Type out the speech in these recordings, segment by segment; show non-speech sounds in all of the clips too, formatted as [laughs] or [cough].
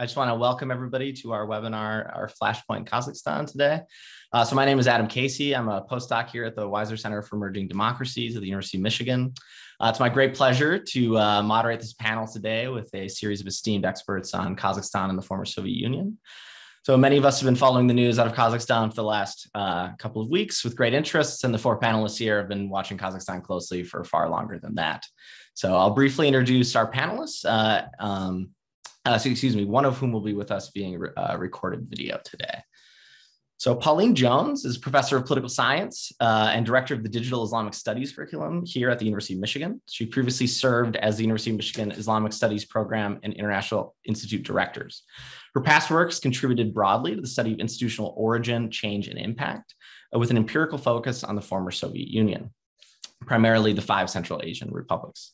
I just want to welcome everybody to our webinar, our Flashpoint Kazakhstan today. Uh, so my name is Adam Casey. I'm a postdoc here at the Weiser Center for Emerging Democracies at the University of Michigan. Uh, it's my great pleasure to uh, moderate this panel today with a series of esteemed experts on Kazakhstan and the former Soviet Union. So many of us have been following the news out of Kazakhstan for the last uh, couple of weeks with great interest, and the four panelists here have been watching Kazakhstan closely for far longer than that. So I'll briefly introduce our panelists. Uh, um, uh, so excuse me, one of whom will be with us being uh, recorded video today. So Pauline Jones is professor of political science uh, and director of the digital Islamic studies curriculum here at the University of Michigan. She previously served as the University of Michigan Islamic Studies Program and International Institute directors. Her past works contributed broadly to the study of institutional origin, change, and impact uh, with an empirical focus on the former Soviet Union, primarily the five Central Asian republics.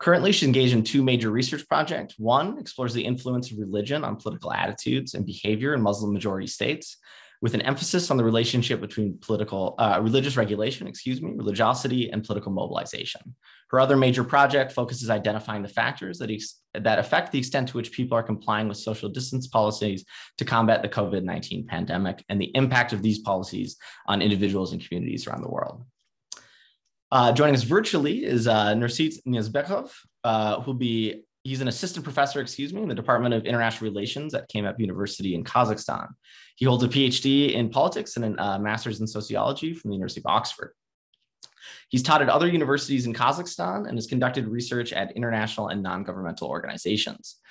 Currently, she's engaged in two major research projects. One explores the influence of religion on political attitudes and behavior in Muslim majority states, with an emphasis on the relationship between political uh, religious regulation, excuse me, religiosity and political mobilization. Her other major project focuses identifying the factors that, ex- that affect the extent to which people are complying with social distance policies to combat the COVID-19 pandemic and the impact of these policies on individuals and communities around the world. Uh, joining us virtually is uh, Nurseit Niyazbekov, uh, who'll be, he's an assistant professor, excuse me, in the Department of International Relations at KIMEP University in Kazakhstan. He holds a PhD in politics and a uh, master's in sociology from the University of Oxford. He's taught at other universities in Kazakhstan and has conducted research at international and non-governmental organizations.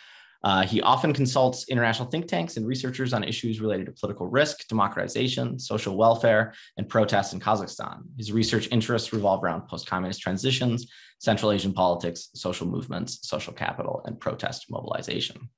Uh, he often consults international think tanks and researchers on issues related to political risk, democratization, social welfare, and protests in Kazakhstan. His research interests revolve around post communist transitions, Central Asian politics, social movements, social capital, and protest mobilization.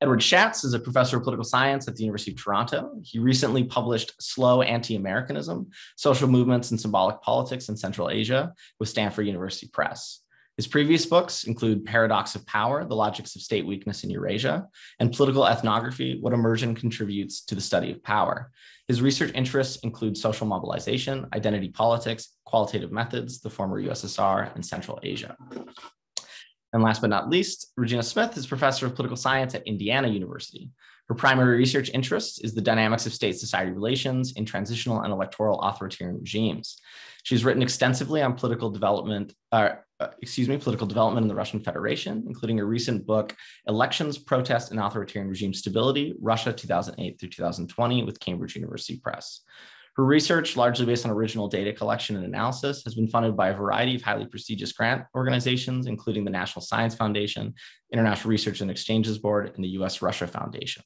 Edward Schatz is a professor of political science at the University of Toronto. He recently published Slow Anti-Americanism, Social Movements and Symbolic Politics in Central Asia with Stanford University Press. His previous books include Paradox of Power, The Logics of State Weakness in Eurasia, and Political Ethnography, What Immersion Contributes to the Study of Power. His research interests include social mobilization, identity politics, qualitative methods, the former USSR, and Central Asia. And last but not least, Regina Smyth is professor of political science at Indiana University. Her primary research interest is the dynamics of state society relations in transitional and electoral authoritarian regimes. She's written extensively on political development, uh, uh, excuse me, political development in the Russian Federation, including a recent book, Elections, Protest, and Authoritarian Regime Stability, Russia 2008 through 2020 with Cambridge University Press. Her research, largely based on original data collection and analysis, has been funded by a variety of highly prestigious grant organizations, including the National Science Foundation, International Research and Exchanges Board, and the US Russia Foundation.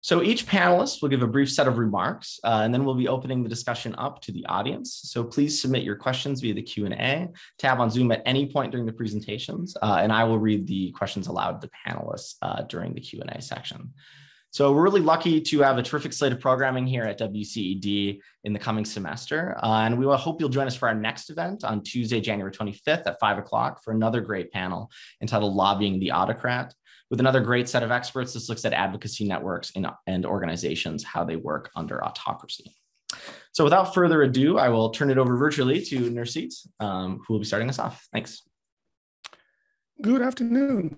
So each panelist will give a brief set of remarks, uh, and then we'll be opening the discussion up to the audience. So please submit your questions via the Q&A tab on Zoom at any point during the presentations, uh, and I will read the questions aloud to the panelists uh, during the Q&A section. So we're really lucky to have a terrific slate of programming here at WCED in the coming semester. Uh, and we hope you'll join us for our next event on Tuesday, January 25th at five o'clock for another great panel entitled Lobbying the Autocrat with another great set of experts. This looks at advocacy networks in, and organizations, how they work under autocracy. So without further ado, I will turn it over virtually to Nurseit, um, who will be starting us off. Thanks. Good afternoon,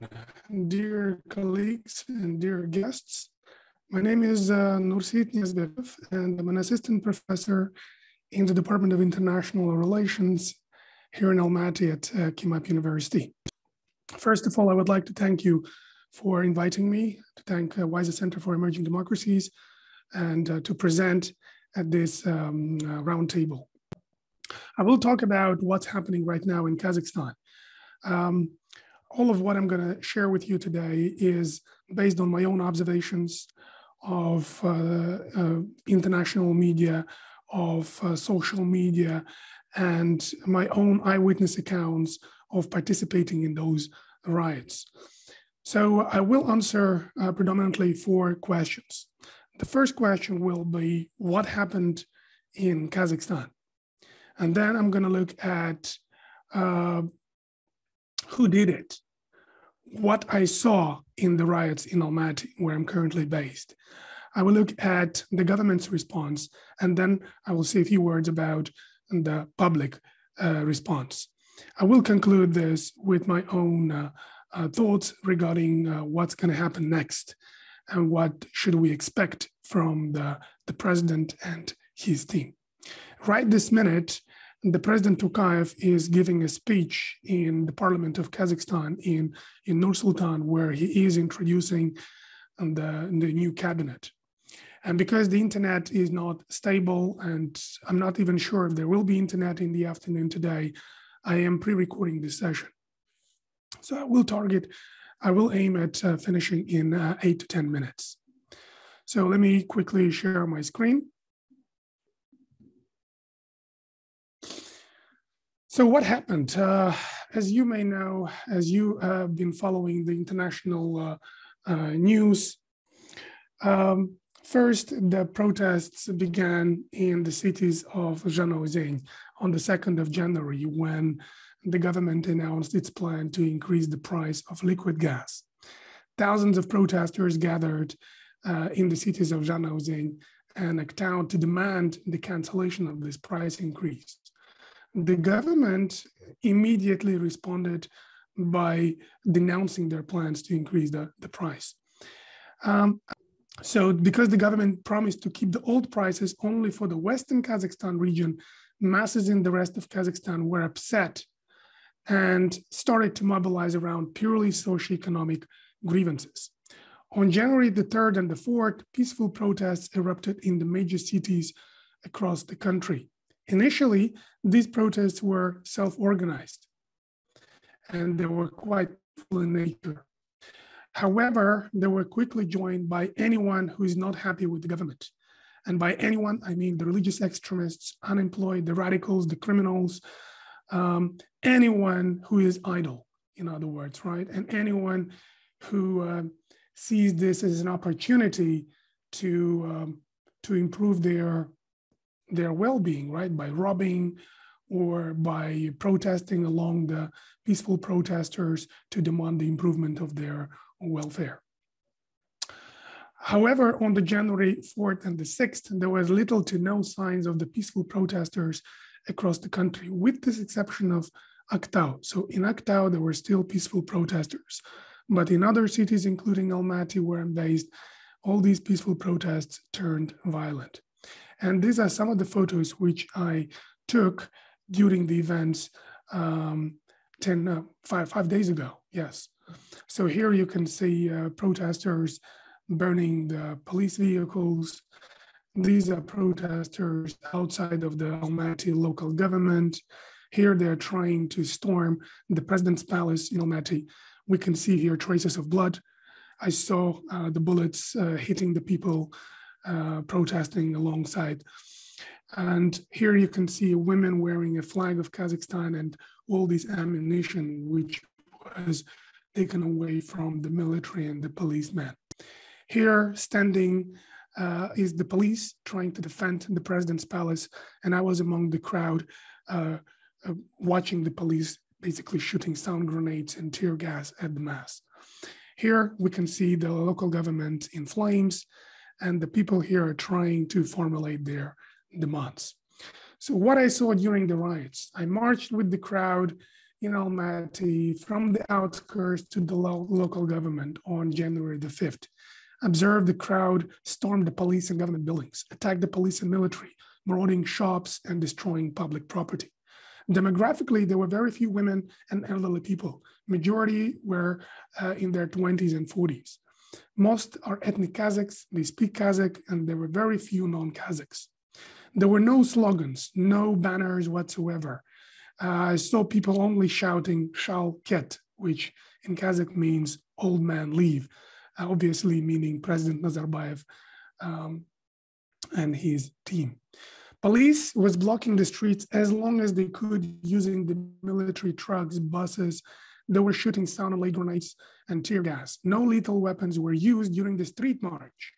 dear colleagues and dear guests. My name is uh, Nurseit Niyazbekov, and I'm an assistant professor in the Department of International Relations here in Almaty at uh, KIMEP University. First of all, I would like to thank you for inviting me, to thank uh, Weiser Center for Emerging Democracies, and uh, to present at this um, uh, roundtable. I will talk about what's happening right now in Kazakhstan. Um, all of what I'm going to share with you today is based on my own observations of uh, uh, international media, of uh, social media, and my own eyewitness accounts of participating in those riots. So I will answer uh, predominantly four questions. The first question will be what happened in Kazakhstan? And then I'm going to look at uh, who did it, what I saw in the riots in Almaty, where I'm currently based. I will look at the government's response, and then I will say a few words about the public uh, response. I will conclude this with my own uh, uh, thoughts regarding uh, what's going to happen next and what should we expect from the, the president and his team. Right this minute, the President Tokayev is giving a speech in the parliament of Kazakhstan in, in Nur Sultan, where he is introducing the, the new cabinet. And because the internet is not stable, and I'm not even sure if there will be internet in the afternoon today, I am pre-recording this session. So I will target, I will aim at uh, finishing in uh, eight to 10 minutes. So let me quickly share my screen. So what happened? Uh, as you may know, as you have been following the international uh, uh, news, um, first the protests began in the cities of Zhanaozen on the 2nd of January when the government announced its plan to increase the price of liquid gas. Thousands of protesters gathered uh, in the cities of Zhanaozen and Aktau to demand the cancellation of this price increase the government immediately responded by denouncing their plans to increase the, the price. Um, so because the government promised to keep the old prices only for the Western Kazakhstan region, masses in the rest of Kazakhstan were upset and started to mobilize around purely socioeconomic grievances. On January the 3rd and the 4th, peaceful protests erupted in the major cities across the country. Initially, these protests were self-organized and they were quite full in nature. However, they were quickly joined by anyone who is not happy with the government. And by anyone, I mean the religious extremists, unemployed, the radicals, the criminals, um, anyone who is idle, in other words, right? And anyone who uh, sees this as an opportunity to, um, to improve their their well-being, right? By robbing or by protesting along the peaceful protesters to demand the improvement of their welfare. However, on the January 4th and the 6th, there was little to no signs of the peaceful protesters across the country, with this exception of Aktau. So in Aktau, there were still peaceful protesters. But in other cities, including Almaty, where I'm based, all these peaceful protests turned violent. And these are some of the photos which I took during the events um, 10, uh, five, five days ago, yes. So here you can see uh, protesters burning the police vehicles. These are protesters outside of the Almaty local government. Here they're trying to storm the president's palace in Almaty. We can see here traces of blood. I saw uh, the bullets uh, hitting the people uh, protesting alongside. And here you can see women wearing a flag of Kazakhstan and all this ammunition, which was taken away from the military and the policemen. Here, standing uh, is the police trying to defend the president's palace, and I was among the crowd uh, uh, watching the police basically shooting sound grenades and tear gas at the mass. Here we can see the local government in flames, and the people here are trying to formulate their demands. So what I saw during the riots, I marched with the crowd in Almaty from the outskirts to the lo local government on January the 5th. Observed the crowd storm the police and government buildings, attack the police and military, marauding shops and destroying public property. Demographically, there were very few women and elderly people. Majority were uh, in their 20s and 40s. Most are ethnic Kazakhs, they speak Kazakh, and there were very few non-Kazakhs. There were no slogans, no banners whatsoever. Uh, I saw people only shouting Shal Ket, which in Kazakh means old man leave, obviously meaning President Nazarbayev um, and his team. Police was blocking the streets as long as they could using the military trucks, buses, they were shooting sound and grenades and tear gas. No lethal weapons were used during the street march.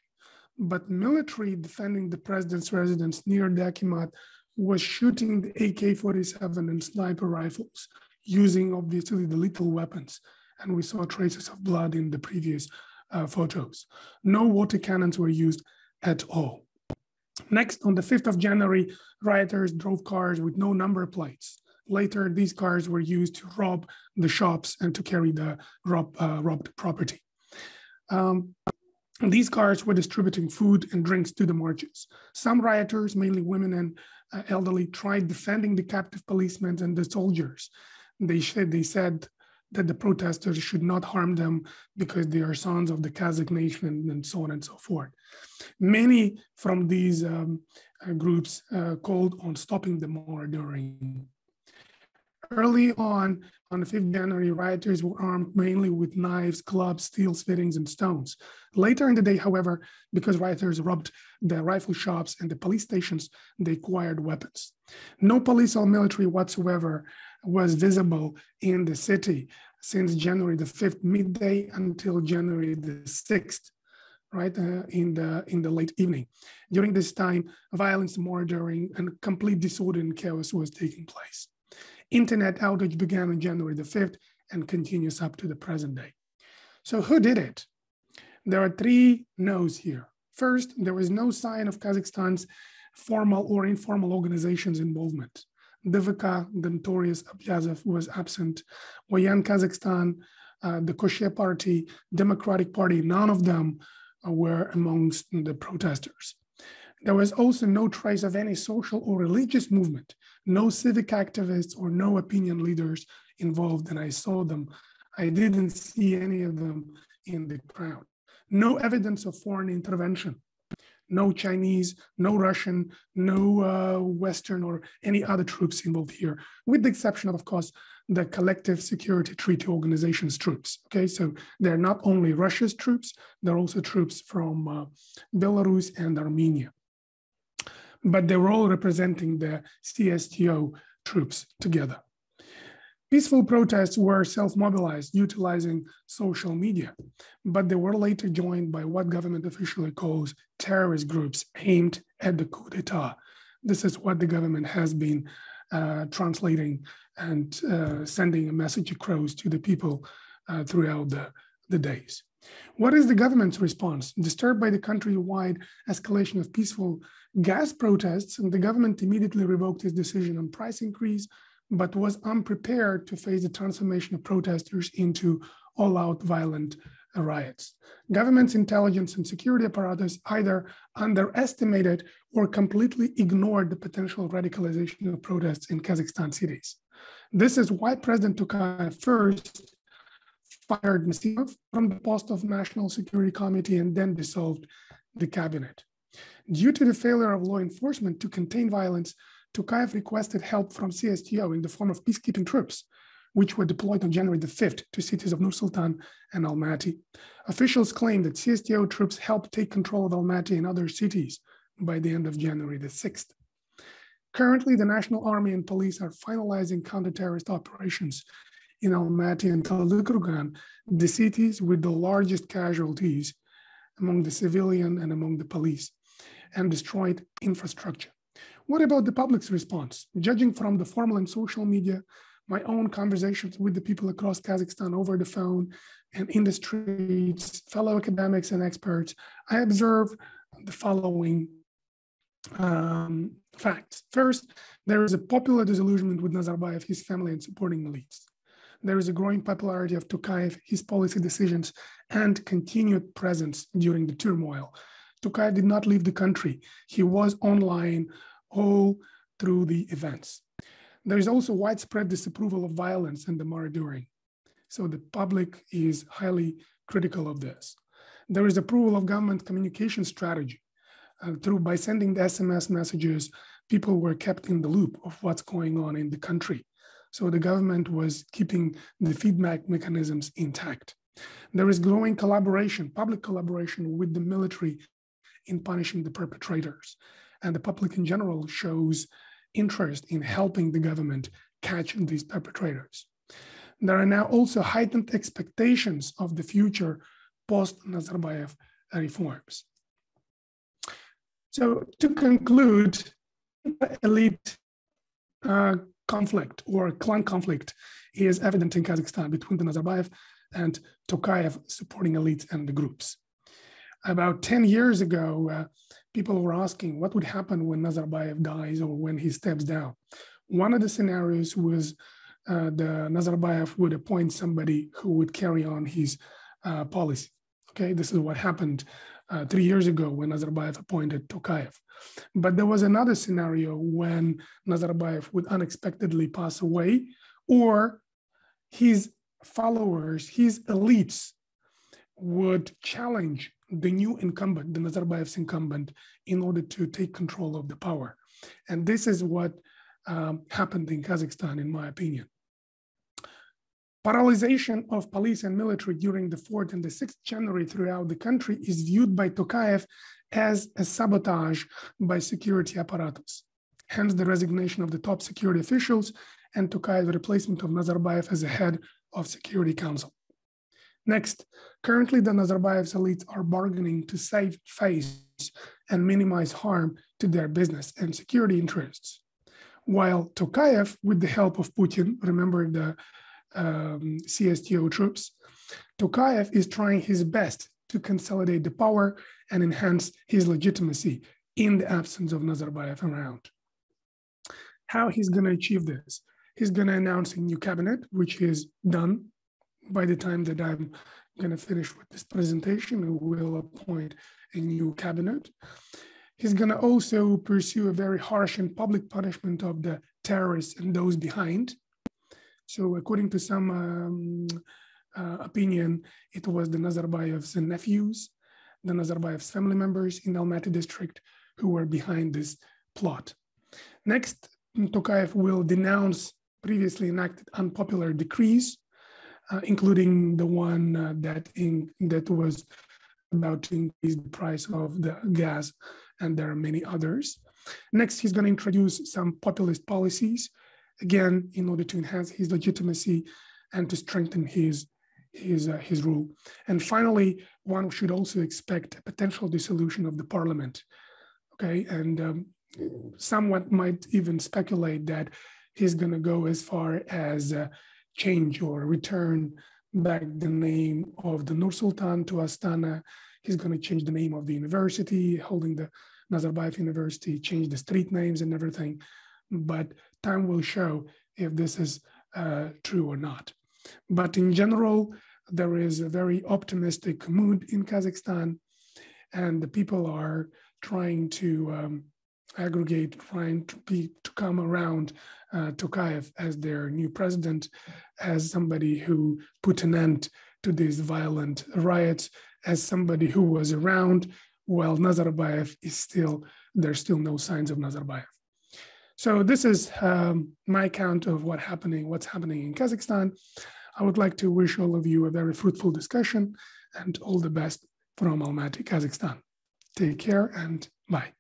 But military defending the president's residence near Dakimat was shooting the AK-47 and sniper rifles, using obviously the lethal weapons. And we saw traces of blood in the previous uh, photos. No water cannons were used at all. Next, on the 5th of January, rioters drove cars with no number plates Later, these cars were used to rob the shops and to carry the rob, uh, robbed property. Um, these cars were distributing food and drinks to the marches. Some rioters, mainly women and uh, elderly, tried defending the captive policemen and the soldiers. They said, they said that the protesters should not harm them because they are sons of the Kazakh nation and so on and so forth. Many from these um, uh, groups uh, called on stopping the murdering. Early on, on the 5th January, rioters were armed mainly with knives, clubs, steel fittings, and stones. Later in the day, however, because rioters robbed the rifle shops and the police stations, they acquired weapons. No police or military whatsoever was visible in the city since January the 5th midday until January the 6th right uh, in the in the late evening during this time violence murdering and complete disorder and chaos was taking place internet outage began on january the 5th and continues up to the present day so who did it there are three no's here first there was no sign of kazakhstan's formal or informal organizations involvement DVK, the notorious Ablyazov, was absent. Oyan Kazakhstan, uh, the Koshchei Party, Democratic Party, none of them uh, were amongst the protesters. There was also no trace of any social or religious movement, no civic activists or no opinion leaders involved, and I saw them. I didn't see any of them in the crowd. No evidence of foreign intervention no Chinese, no Russian, no uh, Western or any other troops involved here, with the exception of, of course, the Collective Security Treaty Organization's troops. Okay, so they're not only Russia's troops, they're also troops from uh, Belarus and Armenia. But they were all representing the CSTO troops together. Peaceful protests were self-mobilized, utilizing social media, but they were later joined by what government officially calls terrorist groups aimed at the coup d'etat. This is what the government has been uh, translating and uh, sending a message across to the people uh, throughout the, the days. What is the government's response? Disturbed by the countrywide escalation of peaceful gas protests, the government immediately revoked its decision on price increase, but was unprepared to face the transformation of protesters into all out violent riots. Government's intelligence and security apparatus either underestimated or completely ignored the potential radicalization of protests in Kazakhstan cities. This is why President Tokayev first fired Masimov from the post of National Security Committee and then dissolved the cabinet. Due to the failure of law enforcement to contain violence, Tokayev requested help from CSTO in the form of peacekeeping troops, which were deployed on January the 5th to cities of Nur Sultan and Almaty. Officials claim that CSTO troops helped take control of Almaty and other cities by the end of January the 6th. Currently, the National Army and police are finalizing counter-terrorist operations in Almaty and Taldykurgan, the cities with the largest casualties among the civilian and among the police, and destroyed infrastructure. What about the public's response? Judging from the formal and social media, my own conversations with the people across Kazakhstan over the phone and in the streets, fellow academics and experts, I observe the following um, facts. First, there is a popular disillusionment with Nazarbayev, his family, and supporting elites. There is a growing popularity of Tokayev, his policy decisions, and continued presence during the turmoil. Tokayev did not leave the country. He was online all through the events. There is also widespread disapproval of violence and the murdering. So the public is highly critical of this. There is approval of government communication strategy. Uh, through by sending the SMS messages, people were kept in the loop of what's going on in the country. So the government was keeping the feedback mechanisms intact. There is growing collaboration, public collaboration with the military in punishing the perpetrators and the public in general shows interest in helping the government catch these perpetrators. There are now also heightened expectations of the future post Nazarbayev reforms. So, to conclude, elite uh, conflict or clan conflict is evident in Kazakhstan between the Nazarbayev and Tokayev supporting elites and the groups. About 10 years ago, uh, people were asking what would happen when Nazarbayev dies or when he steps down. One of the scenarios was uh, the Nazarbayev would appoint somebody who would carry on his uh, policy. Okay, this is what happened uh, three years ago when Nazarbayev appointed Tokayev. But there was another scenario when Nazarbayev would unexpectedly pass away, or his followers, his elites, would challenge the new incumbent, the Nazarbayev's incumbent, in order to take control of the power. And this is what um, happened in Kazakhstan, in my opinion. Paralyzation of police and military during the 4th and the 6th January throughout the country is viewed by Tokayev as a sabotage by security apparatus. Hence the resignation of the top security officials and Tokayev's replacement of Nazarbayev as the head of Security Council. Next, currently the Nazarbayev's elites are bargaining to save face and minimize harm to their business and security interests. While Tokayev, with the help of Putin, remember the um, CSTO troops, Tokayev is trying his best to consolidate the power and enhance his legitimacy in the absence of Nazarbayev around. How he's going to achieve this? He's going to announce a new cabinet, which is done by the time that I'm going to finish with this presentation. We will appoint a new cabinet. He's going to also pursue a very harsh and public punishment of the terrorists and those behind. So according to some um, uh, opinion, it was the Nazarbayev's nephews, the Nazarbayev's family members in Almaty district who were behind this plot. Next, Tokayev will denounce previously enacted unpopular decrees, uh, including the one uh, that in, that was about to increase the price of the gas, and there are many others. Next, he's going to introduce some populist policies again, in order to enhance his legitimacy and to strengthen his, his, uh, his rule. And finally, one should also expect a potential dissolution of the parliament. Okay, and um, someone might even speculate that he's going to go as far as uh, change or return back the name of the Nur Sultan to Astana. He's going to change the name of the university, holding the Nazarbayev University, change the street names and everything but time will show if this is uh, true or not. But in general, there is a very optimistic mood in Kazakhstan, and the people are trying to um, aggregate, trying to be to come around uh, Tokayev as their new president, as somebody who put an end to these violent riots, as somebody who was around while Nazarbayev is still there's still no signs of Nazarbayev. So this is um, my account of what happening, what's happening in Kazakhstan. I would like to wish all of you a very fruitful discussion and all the best from Almaty, Kazakhstan. Take care and bye.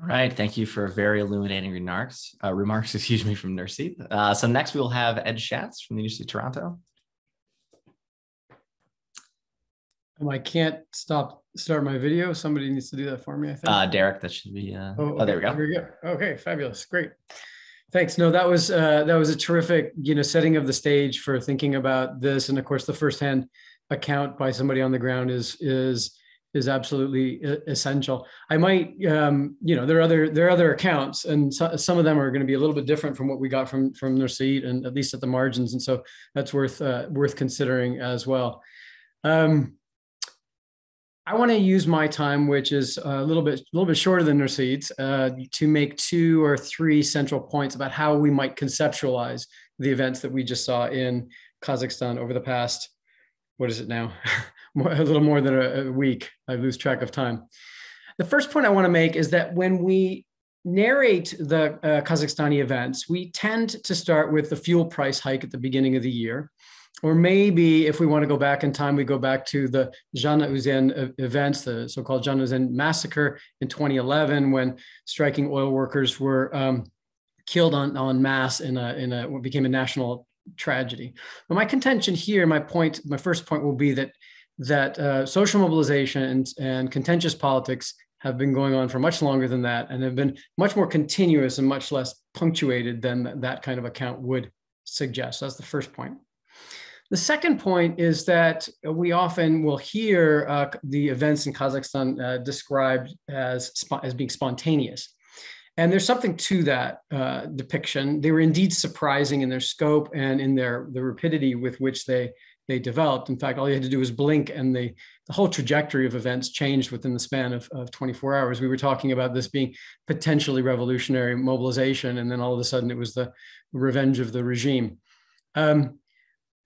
All right, thank you for very illuminating remarks. Uh, remarks, [laughs] excuse me, from Nurseit. Uh, so next we will have Ed Schatz from the University of Toronto. Um, I can't stop start my video. Somebody needs to do that for me. I think. Uh, Derek, that should be. Uh, oh, okay. oh, there we go. There we go. Okay, fabulous, great. Thanks. No, that was uh, that was a terrific, you know, setting of the stage for thinking about this, and of course, the firsthand account by somebody on the ground is is is absolutely essential. I might, um, you know, there are other there are other accounts, and so, some of them are going to be a little bit different from what we got from from Nurseit, and at least at the margins, and so that's worth uh, worth considering as well. Um, I want to use my time, which is a little bit a little bit shorter than Nurseit's, uh, to make two or three central points about how we might conceptualize the events that we just saw in Kazakhstan over the past, what is it now, [laughs] a little more than a, a week. I lose track of time. The first point I want to make is that when we narrate the uh, Kazakhstani events, we tend to start with the fuel price hike at the beginning of the year or maybe if we want to go back in time, we go back to the Zhanaozen events, the so-called Zhanaozen massacre in 2011, when striking oil workers were um, killed on, on mass in a, in a what became a national tragedy. But my contention here, my point, my first point will be that that uh, social mobilization and, and contentious politics have been going on for much longer than that and have been much more continuous and much less punctuated than that kind of account would suggest. That's the first point. The second point is that we often will hear uh, the events in Kazakhstan uh, described as, as being spontaneous. And there's something to that uh, depiction. They were indeed surprising in their scope and in their the rapidity with which they they developed. In fact, all you had to do was blink, and the the whole trajectory of events changed within the span of, of 24 hours. We were talking about this being potentially revolutionary mobilization, and then all of a sudden it was the revenge of the regime. Um,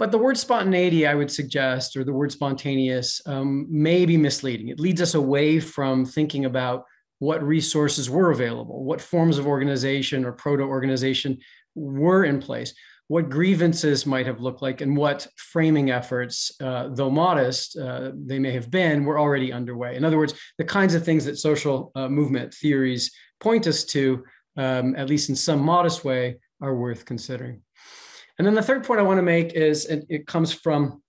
but the word spontaneity, I would suggest, or the word spontaneous, um, may be misleading. It leads us away from thinking about what resources were available, what forms of organization or proto organization were in place, what grievances might have looked like, and what framing efforts, uh, though modest uh, they may have been, were already underway. In other words, the kinds of things that social uh, movement theories point us to, um, at least in some modest way, are worth considering. And then the third point I want to make is it, it comes from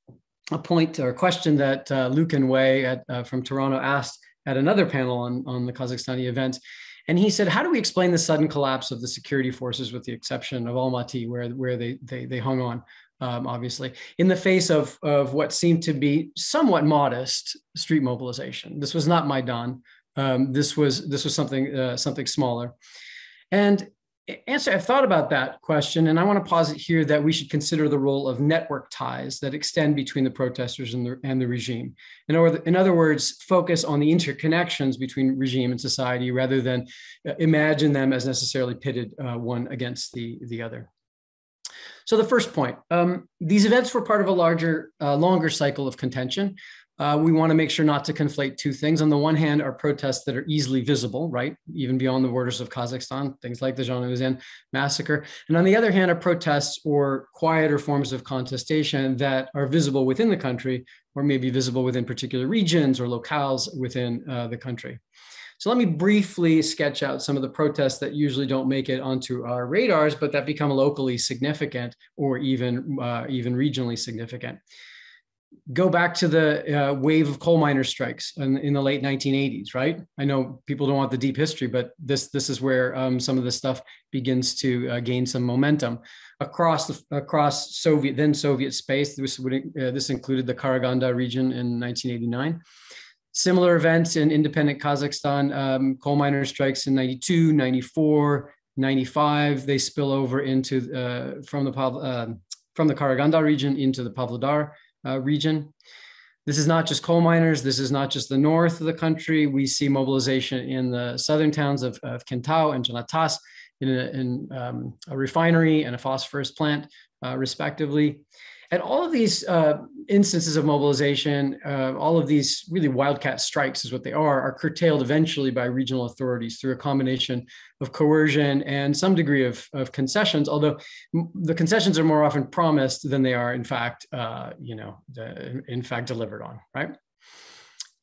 a point or a question that uh, Lucan Way at, uh, from Toronto asked at another panel on, on the Kazakhstani event. And he said, how do we explain the sudden collapse of the security forces with the exception of Almaty, where, where they, they, they hung on, um, obviously, in the face of, of what seemed to be somewhat modest street mobilization. This was not Maidan. Um, this was this was something uh, something smaller. And answer i've thought about that question and i want to posit here that we should consider the role of network ties that extend between the protesters and the, and the regime. In other, in other words focus on the interconnections between regime and society rather than uh, imagine them as necessarily pitted uh, one against the, the other. So the first point um, these events were part of a larger uh, longer cycle of contention uh, we want to make sure not to conflate two things. On the one hand, are protests that are easily visible, right, even beyond the borders of Kazakhstan, things like the Zhanaozen massacre. And on the other hand, are protests or quieter forms of contestation that are visible within the country or maybe visible within particular regions or locales within uh, the country. So let me briefly sketch out some of the protests that usually don't make it onto our radars, but that become locally significant or even, uh, even regionally significant go back to the uh, wave of coal miner strikes in, in, the late 1980s, right? I know people don't want the deep history, but this this is where um, some of this stuff begins to uh, gain some momentum across the, across Soviet then Soviet space. This would uh, this included the Karaganda region in 1989. Similar events in independent Kazakhstan, um, coal miner strikes in 92, 94, 95. They spill over into uh, from the uh, from the Karaganda region into the Pavlodar uh, region. This is not just coal miners. This is not just the north of the country. We see mobilization in the southern towns of, of Kentau and Janatas in, a, in um, a refinery and a phosphorus plant, uh, respectively. And all of these uh, instances of mobilization, uh, all of these really wildcat strikes is what they are, are curtailed eventually by regional authorities through a combination of coercion and some degree of, of concessions, although the concessions are more often promised than they are in fact, uh, you know, the, in fact delivered on, right?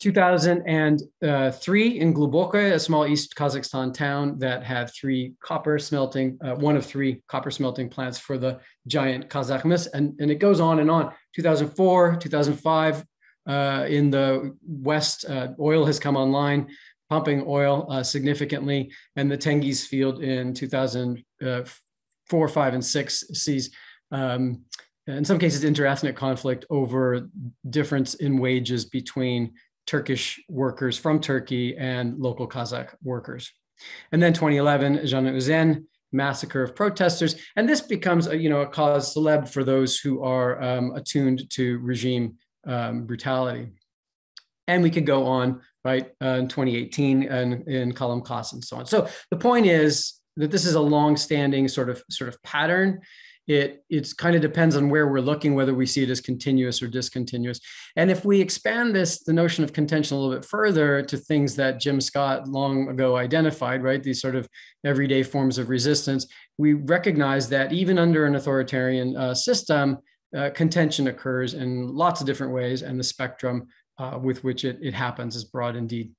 2003 in Glubokoye, a small East Kazakhstan town that had three copper smelting, uh, one of three copper smelting plants for the giant Kazakhmys. And, and it goes on and on. 2004, 2005, uh, in the West, uh, oil has come online, pumping oil uh, significantly. And the Tengiz field in 2004, five, and six sees um, in some cases interethnic conflict over difference in wages between Turkish workers from Turkey and local Kazakh workers. And then 2011, Zhanaozen massacre of protesters. And this becomes a, you know, a cause celeb for those who are um, attuned to regime um, brutality. And we could go on, right, uh, in 2018 and in Kalamkas and so on. So the point is that this is a long-standing sort of sort of pattern it it's kind of depends on where we're looking whether we see it as continuous or discontinuous. And if we expand this the notion of contention a little bit further to things that jim scott long ago identified right? These sort of everyday forms of resistance we recognize that even under an authoritarian uh, system uh, contention occurs in lots of different ways and the spectrum uh, with which it, it happens is broad indeed.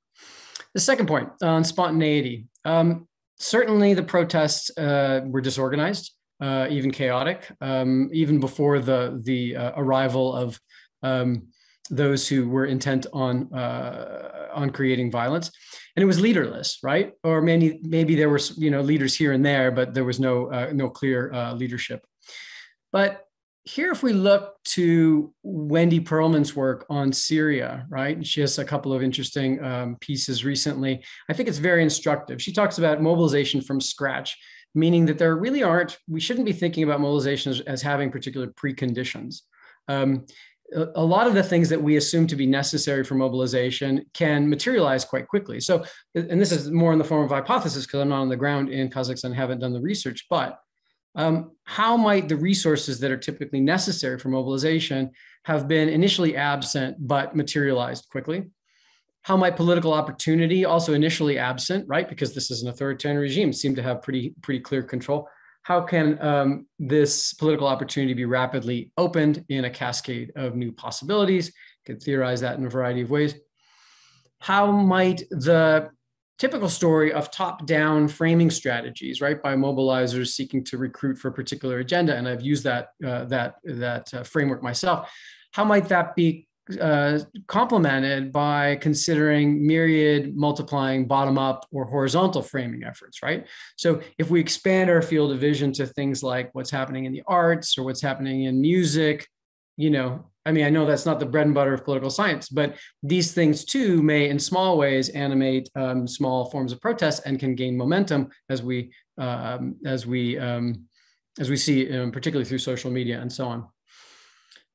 The second point on spontaneity. Um, certainly the protests uh, were disorganized uh, even chaotic, um, even before the the uh, arrival of um, those who were intent on uh, on creating violence, and it was leaderless, right? Or maybe maybe there were you know leaders here and there, but there was no uh, no clear uh, leadership. But here, if we look to Wendy Pearlman's work on Syria, right? She has a couple of interesting um, pieces recently. I think it's very instructive. She talks about mobilization from scratch, meaning that there really aren't, we shouldn't be thinking about mobilization as, as having particular preconditions. Um, a lot of the things that we assume to be necessary for mobilization can materialize quite quickly. So, and this is more in the form of hypothesis because I'm not on the ground in Kazakhstan, haven't done the research, but um, how might the resources that are typically necessary for mobilization have been initially absent but materialized quickly? How might political opportunity, also initially absent, right? Because this is an authoritarian regime, seem to have pretty pretty clear control. How can um, this political opportunity be rapidly opened in a cascade of new possibilities? You can theorize that in a variety of ways. How might the typical story of top-down framing strategies, right, by mobilizers seeking to recruit for a particular agenda, and I've used that uh, that that uh, framework myself. How might that be uh, complemented by considering myriad multiplying bottom-up or horizontal framing efforts, right? So if we expand our field of vision to things like what's happening in the arts or what's happening in music, you know, I mean, I know that's not the bread and butter of political science, but these things too may, in small ways, animate um, small forms of protest and can gain momentum as we um, as we um, as we see, um, particularly through social media and so on.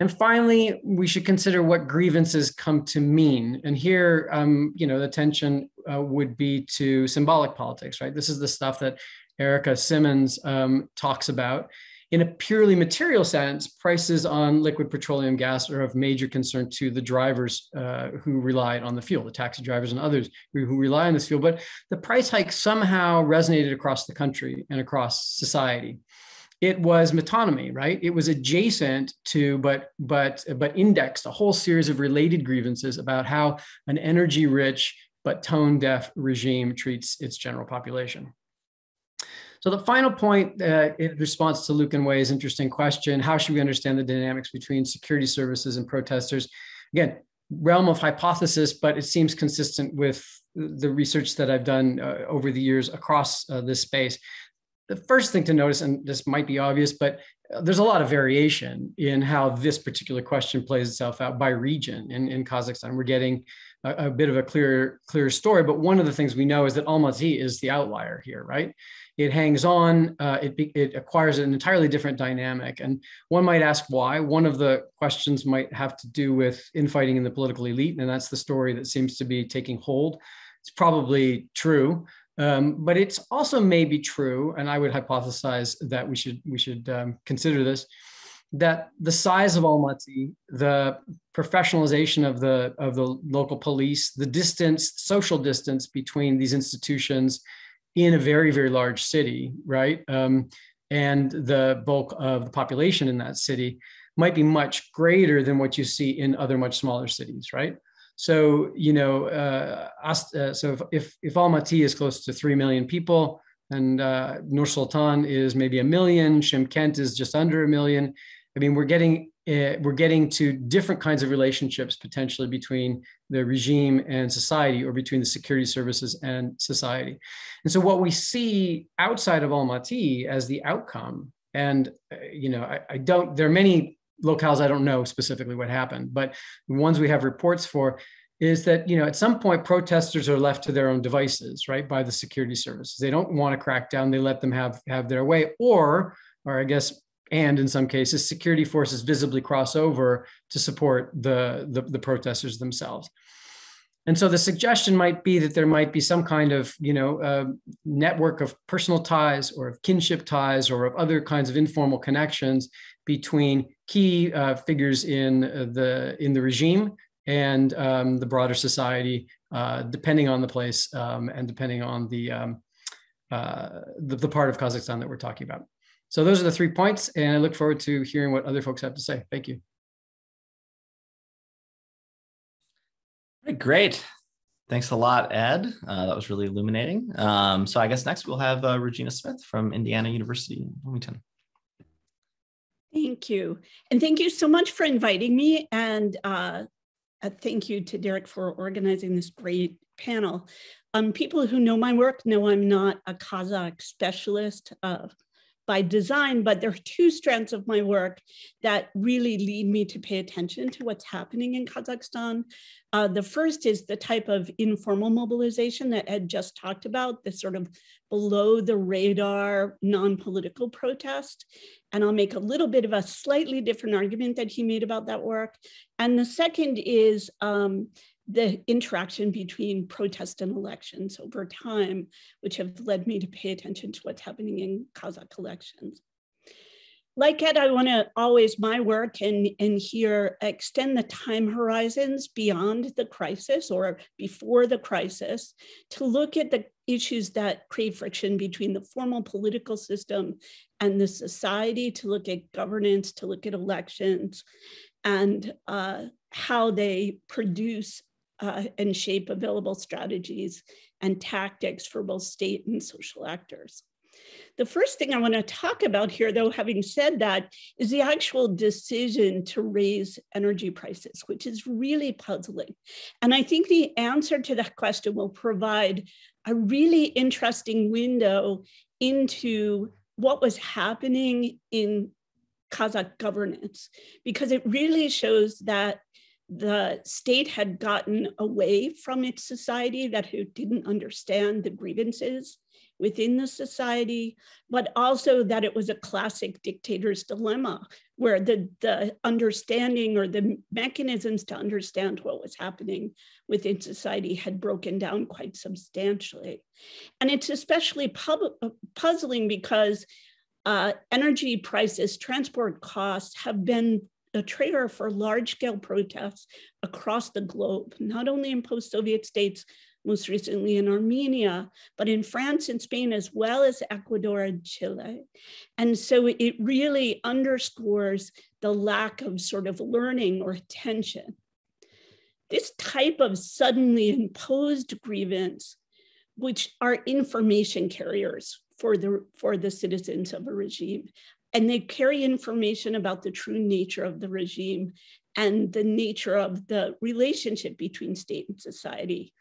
And finally, we should consider what grievances come to mean. And here, um, you know, the tension uh, would be to symbolic politics, right? This is the stuff that Erica Simmons um, talks about in a purely material sense, prices on liquid petroleum gas are of major concern to the drivers uh, who rely on the fuel, the taxi drivers and others who, who rely on this fuel. But the price hike somehow resonated across the country and across society it was metonymy right it was adjacent to but but but indexed a whole series of related grievances about how an energy rich but tone deaf regime treats its general population so the final point uh, in response to Lucan Way's interesting question, how should we understand the dynamics between security services and protesters? Again, realm of hypothesis, but it seems consistent with the research that I've done uh, over the years across uh, this space. The first thing to notice, and this might be obvious, but uh, there's a lot of variation in how this particular question plays itself out by region in, in Kazakhstan. We're getting a, a bit of a clear, clear story, but one of the things we know is that Almaty is the outlier here, right? it hangs on, uh, it, it acquires an entirely different dynamic. And one might ask why. One of the questions might have to do with infighting in the political elite, and that's the story that seems to be taking hold. It's probably true, um, but it's also maybe true, and I would hypothesize that we should we should um, consider this that the size of Almaty, the professionalization of the of the local police, the distance, social distance between these institutions in a very, very large city, right? Um, and the bulk of the population in that city might be much greater than what you see in other much smaller cities, right? So, you know, uh, uh, so if, if, if Almaty is close to 3 million people and uh, Nur Sultan is maybe a million, Shymkent is just under a million, I mean, we're getting uh, we're getting to different kinds of relationships potentially between the regime and society or between the security services and society. And so what we see outside of Almaty as the outcome, and uh, you know, I, I don't, there are many locales I don't know specifically what happened, but the ones we have reports for is that you know at some point protesters are left to their own devices right by the security services they don't want to crack down they let them have have their way or or i guess and in some cases, security forces visibly cross over to support the, the, the, protesters themselves. And so the suggestion might be that there might be some kind of, you know, uh, network of personal ties or of kinship ties or of other kinds of informal connections between key uh, figures in the in the regime and um, the broader society, uh, depending on the place um, and depending on the, um, uh, the the part of Kazakhstan that we're talking about. So those are the three points, and I look forward to hearing what other folks have to say. Thank you. Great. Thanks a lot, Ed. Uh, that was really illuminating. Um, so I guess next we'll have uh, Regina Smyth from Indiana University in Bloomington. Thank you. And thank you so much for inviting me. And uh, thank you to Derek for organizing this great panel. Um, people who know my work know I'm not a Kazakh specialist. Uh, by design, but there are two strands of my work that really lead me to pay attention to what's happening in Kazakhstan. Uh, the first is the type of informal mobilization that Ed just talked about, the sort of below the radar non-political protest. And I'll make a little bit of a slightly different argument that he made about that work. And the second is um, the interaction between protest and elections over time, which have led me to pay attention to what's happening in Kazakh elections. Like Ed, I want to always my work and, and here extend the time horizons beyond the crisis or before the crisis to look at the issues that create friction between the formal political system and the society, to look at governance, to look at elections, and uh, how they produce uh, and shape available strategies and tactics for both state and social actors. The first thing I want to talk about here, though, having said that, is the actual decision to raise energy prices, which is really puzzling. And I think the answer to that question will provide a really interesting window into what was happening in Kazakh governance, because it really shows that the state had gotten away from its society, that it didn't understand the grievances within the society, but also that it was a classic dictator's dilemma, where the, the understanding or the mechanisms to understand what was happening within society had broken down quite substantially. And it's especially puzzling because uh, energy prices, transport costs have been a trigger for large scale protests across the globe, not only in post Soviet states, most recently in Armenia, but in France and Spain, as well as Ecuador and Chile. And so it really underscores the lack of sort of learning or attention. This type of suddenly imposed grievance, which are information carriers for the, for the citizens of a regime, and they carry information about the true nature of the regime and the nature of the relationship between state and society.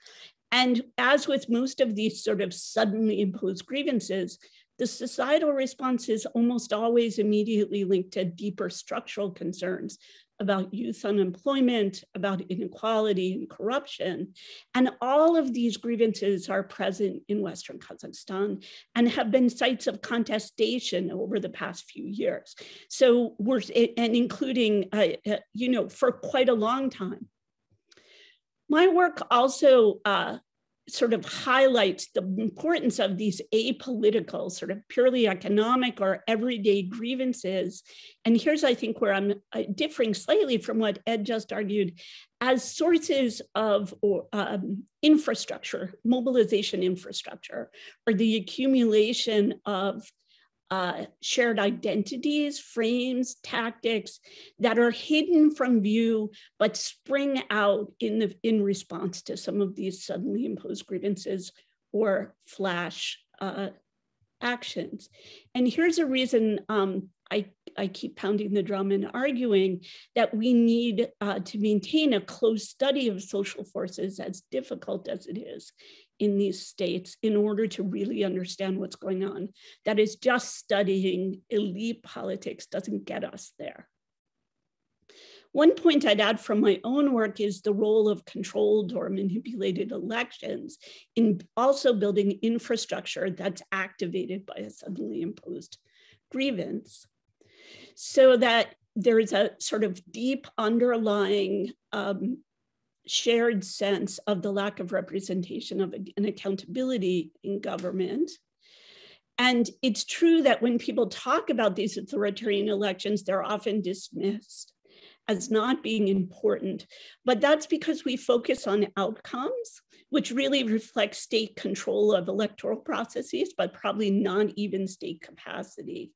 And as with most of these sort of suddenly imposed grievances, the societal response is almost always immediately linked to deeper structural concerns about youth unemployment, about inequality and corruption. And all of these grievances are present in Western Kazakhstan and have been sites of contestation over the past few years. So we're, and including, uh, uh, you know, for quite a long time. My work also uh, sort of highlights the importance of these apolitical, sort of purely economic or everyday grievances. And here's, I think, where I'm uh, differing slightly from what Ed just argued as sources of um, infrastructure, mobilization infrastructure, or the accumulation of uh, shared identities, frames, tactics that are hidden from view, but spring out in, the, in response to some of these suddenly imposed grievances or flash uh, actions. And here's a reason um, I, I keep pounding the drum and arguing that we need uh, to maintain a close study of social forces, as difficult as it is, in these states in order to really understand what's going on. That is just studying elite politics doesn't get us there. One point I'd add from my own work is the role of controlled or manipulated elections in also building infrastructure that's activated by a suddenly imposed grievance. So that there's a sort of deep underlying um, shared sense of the lack of representation of an accountability in government. And it's true that when people talk about these authoritarian elections, they're often dismissed as not being important. But that's because we focus on outcomes, which really reflect state control of electoral processes, but probably not even state capacity.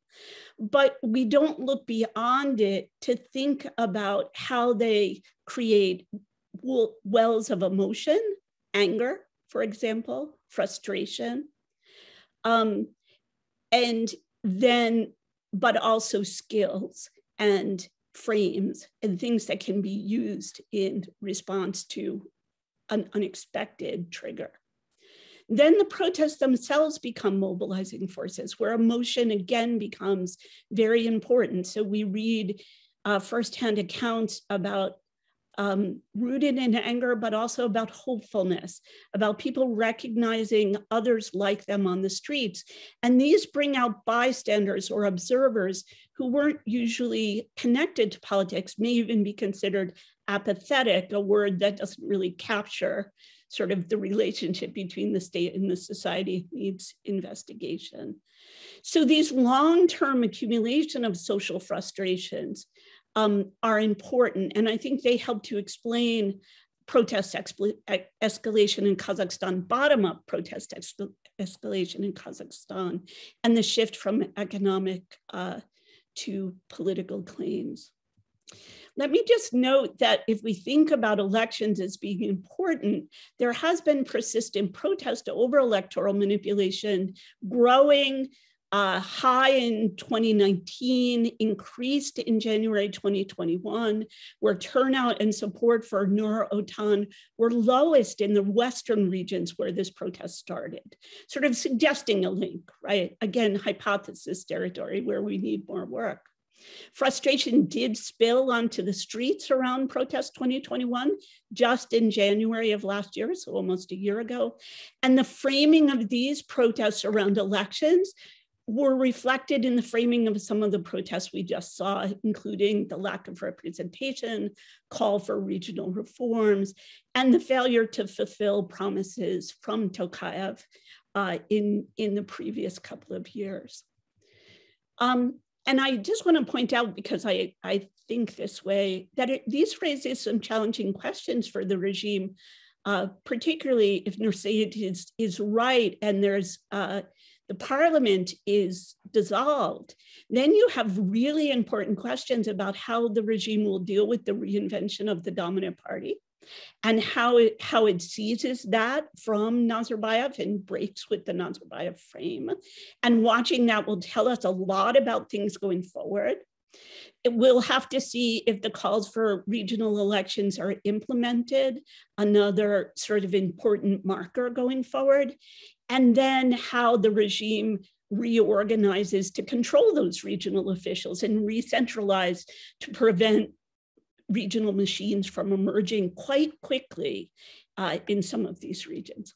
But we don't look beyond it to think about how they create wells of emotion, anger, for example, frustration. Um, and then, but also skills and frames and things that can be used in response to an unexpected trigger. Then the protests themselves become mobilizing forces where emotion again becomes very important. So we read uh, firsthand accounts about um, rooted in anger, but also about hopefulness, about people recognizing others like them on the streets. And these bring out bystanders or observers who weren't usually connected to politics, may even be considered apathetic, a word that doesn't really capture sort of the relationship between the state and the society needs investigation. So these long-term accumulation of social frustrations um, are important. And I think they help to explain protest escalation in Kazakhstan, bottom-up protest escalation in Kazakhstan, and the shift from economic uh, to political claims. Let me just note that if we think about elections as being important, there has been persistent protest over electoral manipulation, growing uh, high in 2019, increased in January 2021, where turnout and support for Nur Otan were lowest in the Western regions where this protest started, sort of suggesting a link, right? Again, hypothesis territory where we need more work. Frustration did spill onto the streets around Protest 2021 just in January of last year, so almost a year ago. And the framing of these protests around elections were reflected in the framing of some of the protests we just saw, including the lack of representation, call for regional reforms, and the failure to fulfill promises from Tokayev uh, in, in the previous couple of years. Um, and I just want to point out, because I, I think this way, that it, these raises some challenging questions for the regime, uh, particularly if Nurseit is, is right and there's uh, the parliament is dissolved, then you have really important questions about how the regime will deal with the reinvention of the dominant party and how it, how it seizes that from Nazarbayev and breaks with the Nazarbayev frame. And watching that will tell us a lot about things going forward. It will have to see if the calls for regional elections are implemented, another sort of important marker going forward and then how the regime reorganizes to control those regional officials and re-centralize to prevent regional machines from emerging quite quickly uh, in some of these regions.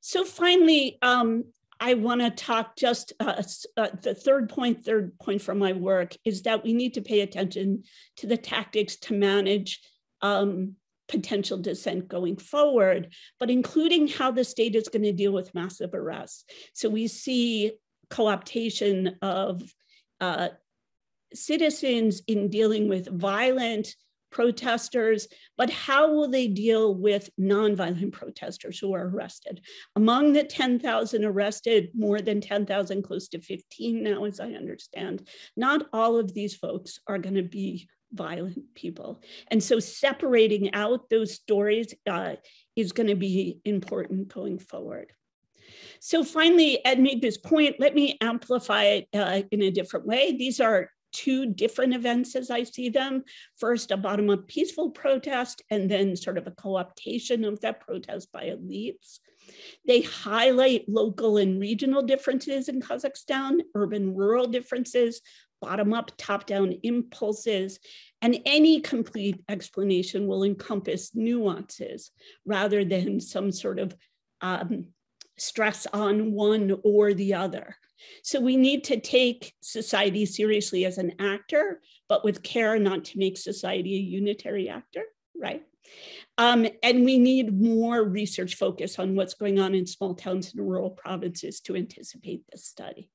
So finally, um, I want to talk just uh, uh, the third point, third point from my work is that we need to pay attention to the tactics to manage um, potential dissent going forward, but including how the state is going to deal with massive arrests. So we see co-optation of uh, citizens in dealing with violent protesters, but how will they deal with nonviolent protesters who are arrested? Among the 10,000 arrested, more than 10,000, close to 15 now, as I understand, not all of these folks are going to be violent people. And so separating out those stories uh, is going to be important going forward. So finally, Ed made this point, let me amplify it uh, in a different way. These are two different events as I see them. First, a bottom-up peaceful protest, and then sort of a co-optation of that protest by elites. They highlight local and regional differences in Kazakhstan, urban rural differences, bottom up, top down impulses, and any complete explanation will encompass nuances rather than some sort of um, stress on one or the other. So we need to take society seriously as an actor, but with care not to make society a unitary actor, right? Um, and we need more research focus on what's going on in small towns and rural provinces to anticipate this study.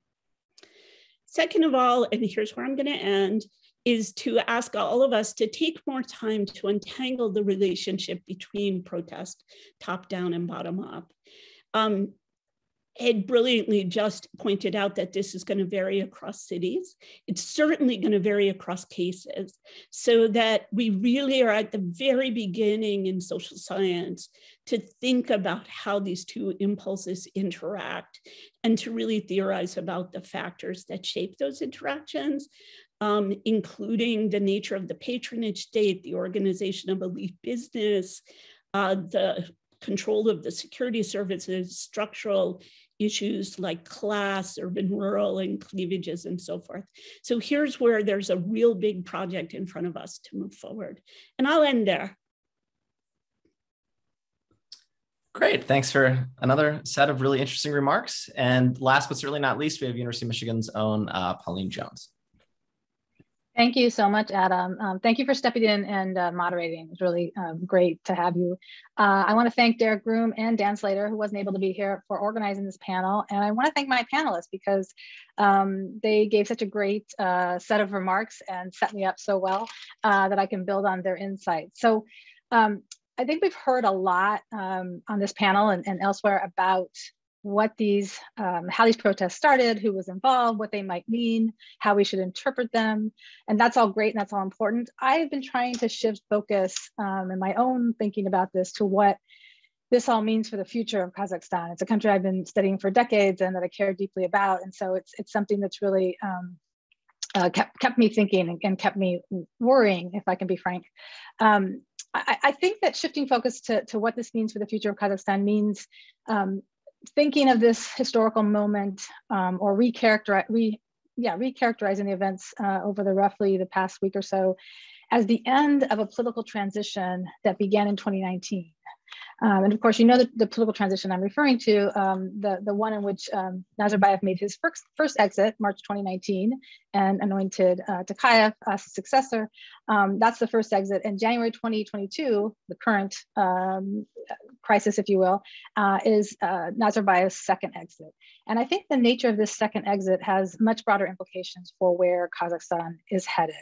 Second of all, and here's where I'm going to end, is to ask all of us to take more time to untangle the relationship between protest, top down and bottom up. Um, Ed brilliantly just pointed out that this is going to vary across cities. It's certainly going to vary across cases so that we really are at the very beginning in social science to think about how these two impulses interact and to really theorize about the factors that shape those interactions, um, including the nature of the patronage state, the organization of elite business, uh, the control of the security services, structural issues like class, urban, rural, and cleavages and so forth. So here's where there's a real big project in front of us to move forward. And I'll end there. Great. Thanks for another set of really interesting remarks. And last but certainly not least, we have University of Michigan's own uh, Pauline Jones. Thank you so much, Adam. Um, thank you for stepping in and uh, moderating. It's really um, great to have you. Uh, I want to thank Derek Groom and Dan Slater, who wasn't able to be here, for organizing this panel. And I want to thank my panelists because um, they gave such a great uh, set of remarks and set me up so well uh, that I can build on their insights. So um, I think we've heard a lot um, on this panel and, and elsewhere about what these, um, how these protests started, who was involved, what they might mean, how we should interpret them. And that's all great and that's all important. I've been trying to shift focus um, in my own thinking about this to what this all means for the future of Kazakhstan. It's a country I've been studying for decades and that I care deeply about. And so it's, it's something that's really um, uh, kept, kept me thinking and, and, kept me worrying, if I can be frank. Um, I, think that shifting focus to, to what this means for the future of Kazakhstan means um, thinking of this historical moment um, or recharacterize, re, yeah, recharacterizing the events uh, over the roughly the past week or so as the end of a political transition that began in 2019. Um, and of course, you know the, the, political transition I'm referring to, um, the, the one in which um, Nazarbayev made his first, first exit, March 2019, and anointed uh, Tokayev as his successor. Um, that's the first exit. And January 2022, the current um, crisis, if you will, uh, is uh, Nazarbayev's second exit. And I think the nature of this second exit has much broader implications for where Kazakhstan is headed.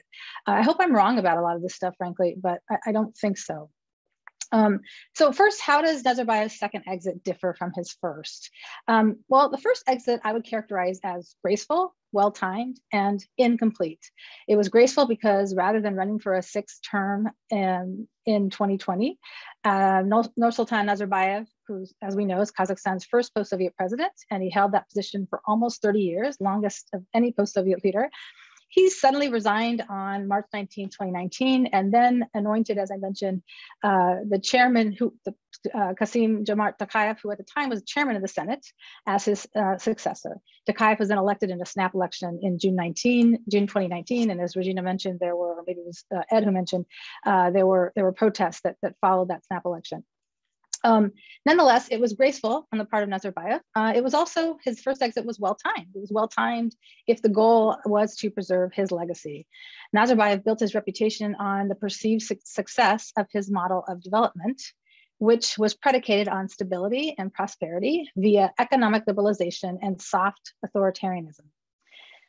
I hope I'm wrong about a lot of this stuff, frankly, but I, I don't think so. Um, so first, how does Nazarbayev's second exit differ from his first? Um, well, the first exit I would characterize as graceful, well-timed, and incomplete. It was graceful because rather than running for a sixth term in, in 2020, uh, Nursultan Nazarbayev, who, as we know, is Kazakhstan's first post-Soviet president, and he held that position for almost 30 years, longest of any post-Soviet leader, he suddenly resigned on March 19, 2019, and then anointed, as I mentioned, uh, the chairman, who the, uh, Kassym-Jomart Tokayev, who at the time was chairman of the Senate, as his uh, successor. Tokayev was then elected in a snap election in June 19, June 2019, and as Regina mentioned, there were, maybe it was uh, Ed who mentioned, uh, there were there were protests that that followed that snap election. Um, nonetheless, it was graceful on the part of Nazarbayev. Uh, it was also, his first exit was well-timed. It was well-timed if the goal was to preserve his legacy. Nazarbayev built his reputation on the perceived su success of his model of development, which was predicated on stability and prosperity via economic liberalization and soft authoritarianism.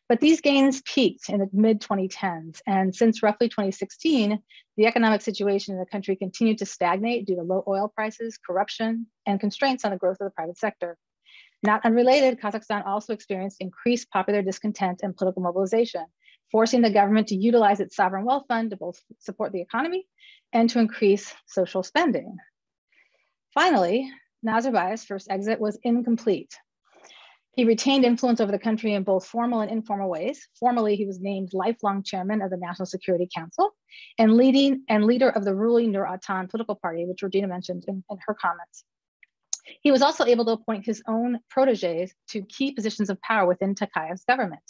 But these gains peaked in the mid 2010s. And since roughly 2016, the economic situation in the country continued to stagnate due to low oil prices, corruption, and constraints on the growth of the private sector. Not unrelated, Kazakhstan also experienced increased popular discontent and political mobilization, forcing the government to utilize its sovereign wealth fund to both support the economy and to increase social spending. Finally, Nazarbayev's first exit was incomplete he retained influence over the country in both formal and informal ways. Formally, he was named lifelong chairman of the National Security Council and leading and leader of the ruling Nur Otan political party, which Regina mentioned in, in her comments. He was also able to appoint his own proteges to key positions of power within Tokayev's government,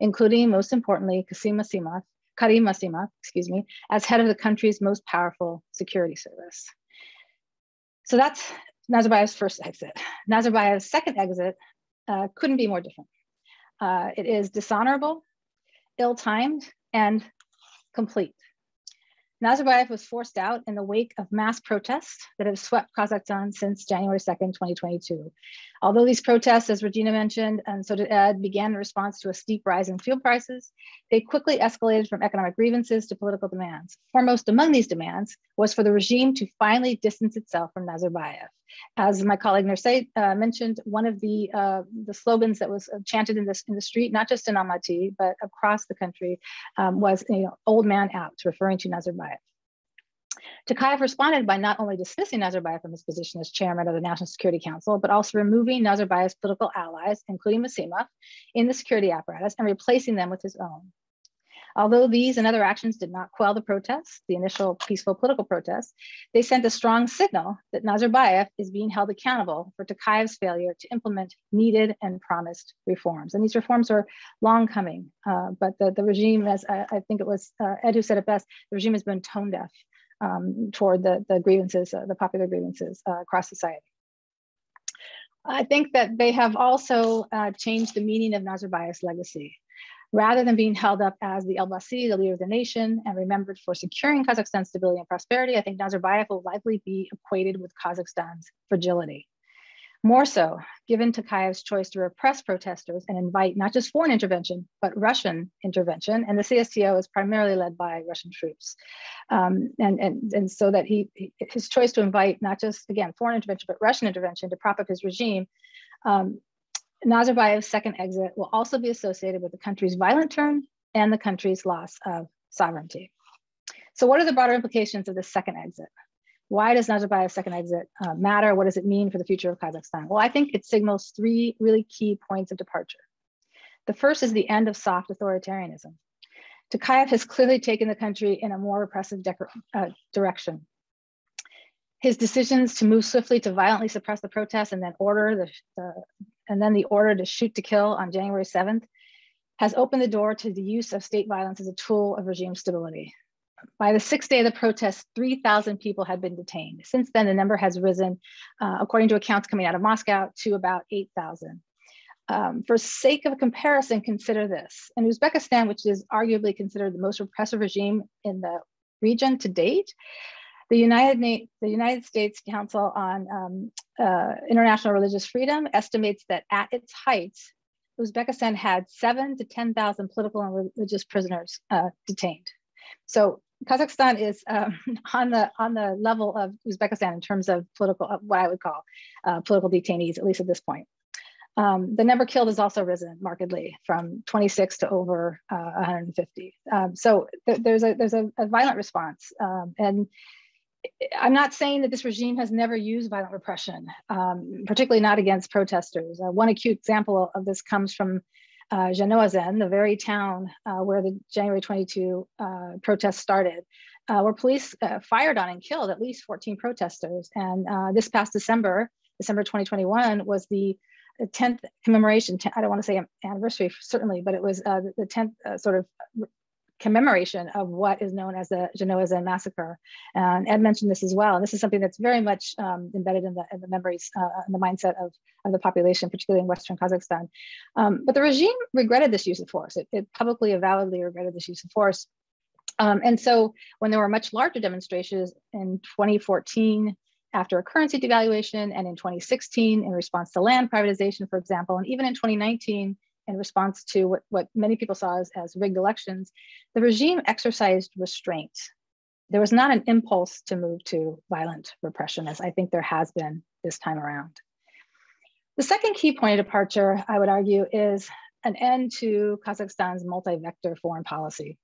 including, most importantly, Kasim Asimov, Karim Masimov, excuse me, as head of the country's most powerful security service. So that's Nazarbayev's first exit. Nazarbayev's second exit uh, couldn't be more different. Uh, it is dishonorable, ill-timed, and complete. Nazarbayev was forced out in the wake of mass protests that have swept Kazakhstan since January 2nd, 2022. Although these protests, as Regina mentioned, and so did Ed, began in response to a steep rise in fuel prices, they quickly escalated from economic grievances to political demands. Foremost among these demands was for the regime to finally distance itself from Nazarbayev. As my colleague Nurseit uh, mentioned, one of the, uh, the slogans that was chanted in, this, in the street, not just in Almaty, but across the country, um, was you know, old man out, referring to Nazarbayev. Tokayev responded by not only dismissing Nazarbayev from his position as chairman of the National Security Council, but also removing Nazarbayev's political allies, including Masimov, in the security apparatus and replacing them with his own. Although these and other actions did not quell the protests, the initial peaceful political protests, they sent a strong signal that Nazarbayev is being held accountable for Tokayev's failure to implement needed and promised reforms. And these reforms are long coming, uh, but the, the regime, as I, I think it was uh, Ed who said it best, the regime has been tone deaf um, toward the, the grievances, uh, the popular grievances uh, across society. I think that they have also uh, changed the meaning of Nazarbayev's legacy. Rather than being held up as the Elbasi, the leader of the nation, and remembered for securing Kazakhstan's stability and prosperity, I think Nazarbayev will likely be equated with Kazakhstan's fragility. More so, given Tokayev's choice to repress protesters and invite not just foreign intervention, but Russian intervention. And the CSTO is primarily led by Russian troops. Um, and, and, and so that he, his choice to invite not just, again, foreign intervention, but Russian intervention to prop up his regime, um, Nazarbayev's second exit will also be associated with the country's violent turn and the country's loss of sovereignty. So what are the broader implications of this second exit? Why does Nazarbayev's second exit uh, matter? What does it mean for the future of Kazakhstan? Well, I think it signals three really key points of departure. The first is the end of soft authoritarianism. Tokayev has clearly taken the country in a more repressive uh, direction. His decisions to move swiftly to violently suppress the protests and then order the, the and then the order to shoot to kill on January 7th has opened the door to the use of state violence as a tool of regime stability. By the sixth day of the protest, 3,000 people had been detained. Since then, the number has risen, uh, according to accounts coming out of Moscow, to about 8,000. Um, for sake of comparison, consider this. In Uzbekistan, which is arguably considered the most repressive regime in the region to date, the United, the United States Council on um, uh, International Religious Freedom estimates that at its height, Uzbekistan had seven to 10,000 political and religious prisoners uh, detained. So Kazakhstan is um, [laughs] on the on the level of Uzbekistan in terms of political, uh, what I would call uh, political detainees, at least at this point. Um, the number killed has also risen markedly from 26 to over uh, 150. Um, so th there's a there's a, a violent response, um, and I'm not saying that this regime has never used violent repression, um, particularly not against protesters. Uh, one acute example of this comes from uh, Zhanaozen, the very town uh, where the January 22 uh, protests started, uh, where police uh, fired on and killed at least 14 protesters. And uh, this past December, December 2021, was the 10th commemoration, I don't want to say anniversary, certainly, but it was the 10th sort of commemoration of what is known as the Zhanaozen massacre. And Ed mentioned this as well. And this is something that's very much um, embedded in the, in the memories uh, and the mindset of, of the population, particularly in Western Kazakhstan. Um, but the regime regretted this use of force. It, it publicly avowedly regretted this use of force. Um, and so when there were much larger demonstrations in 2014, after a currency devaluation, and in 2016 in response to land privatization, for example, and even in 2019 in response to what, what many people saw as, as rigged elections, the regime exercised restraint. There was not an impulse to move to violent repression, as I think there has been this time around. The second key point of departure, I would argue, is an end to Kazakhstan's multi-vector foreign policy.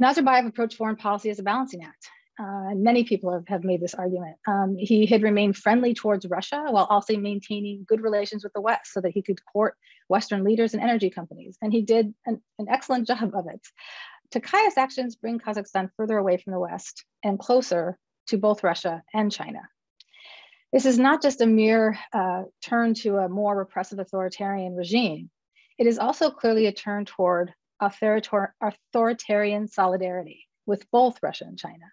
Nazarbayev approached foreign policy as a balancing act. Uh, many people have, have made this argument. Um, he had remained friendly towards Russia while also maintaining good relations with the West so that he could court Western leaders and energy companies. And he did an, an excellent [laughs] job of it. Tokayev's actions bring Kazakhstan further away from the West and closer to both Russia and China. This is not just a mere uh, turn to a more repressive authoritarian regime. It is also clearly a turn toward authoritarian solidarity with both Russia and China.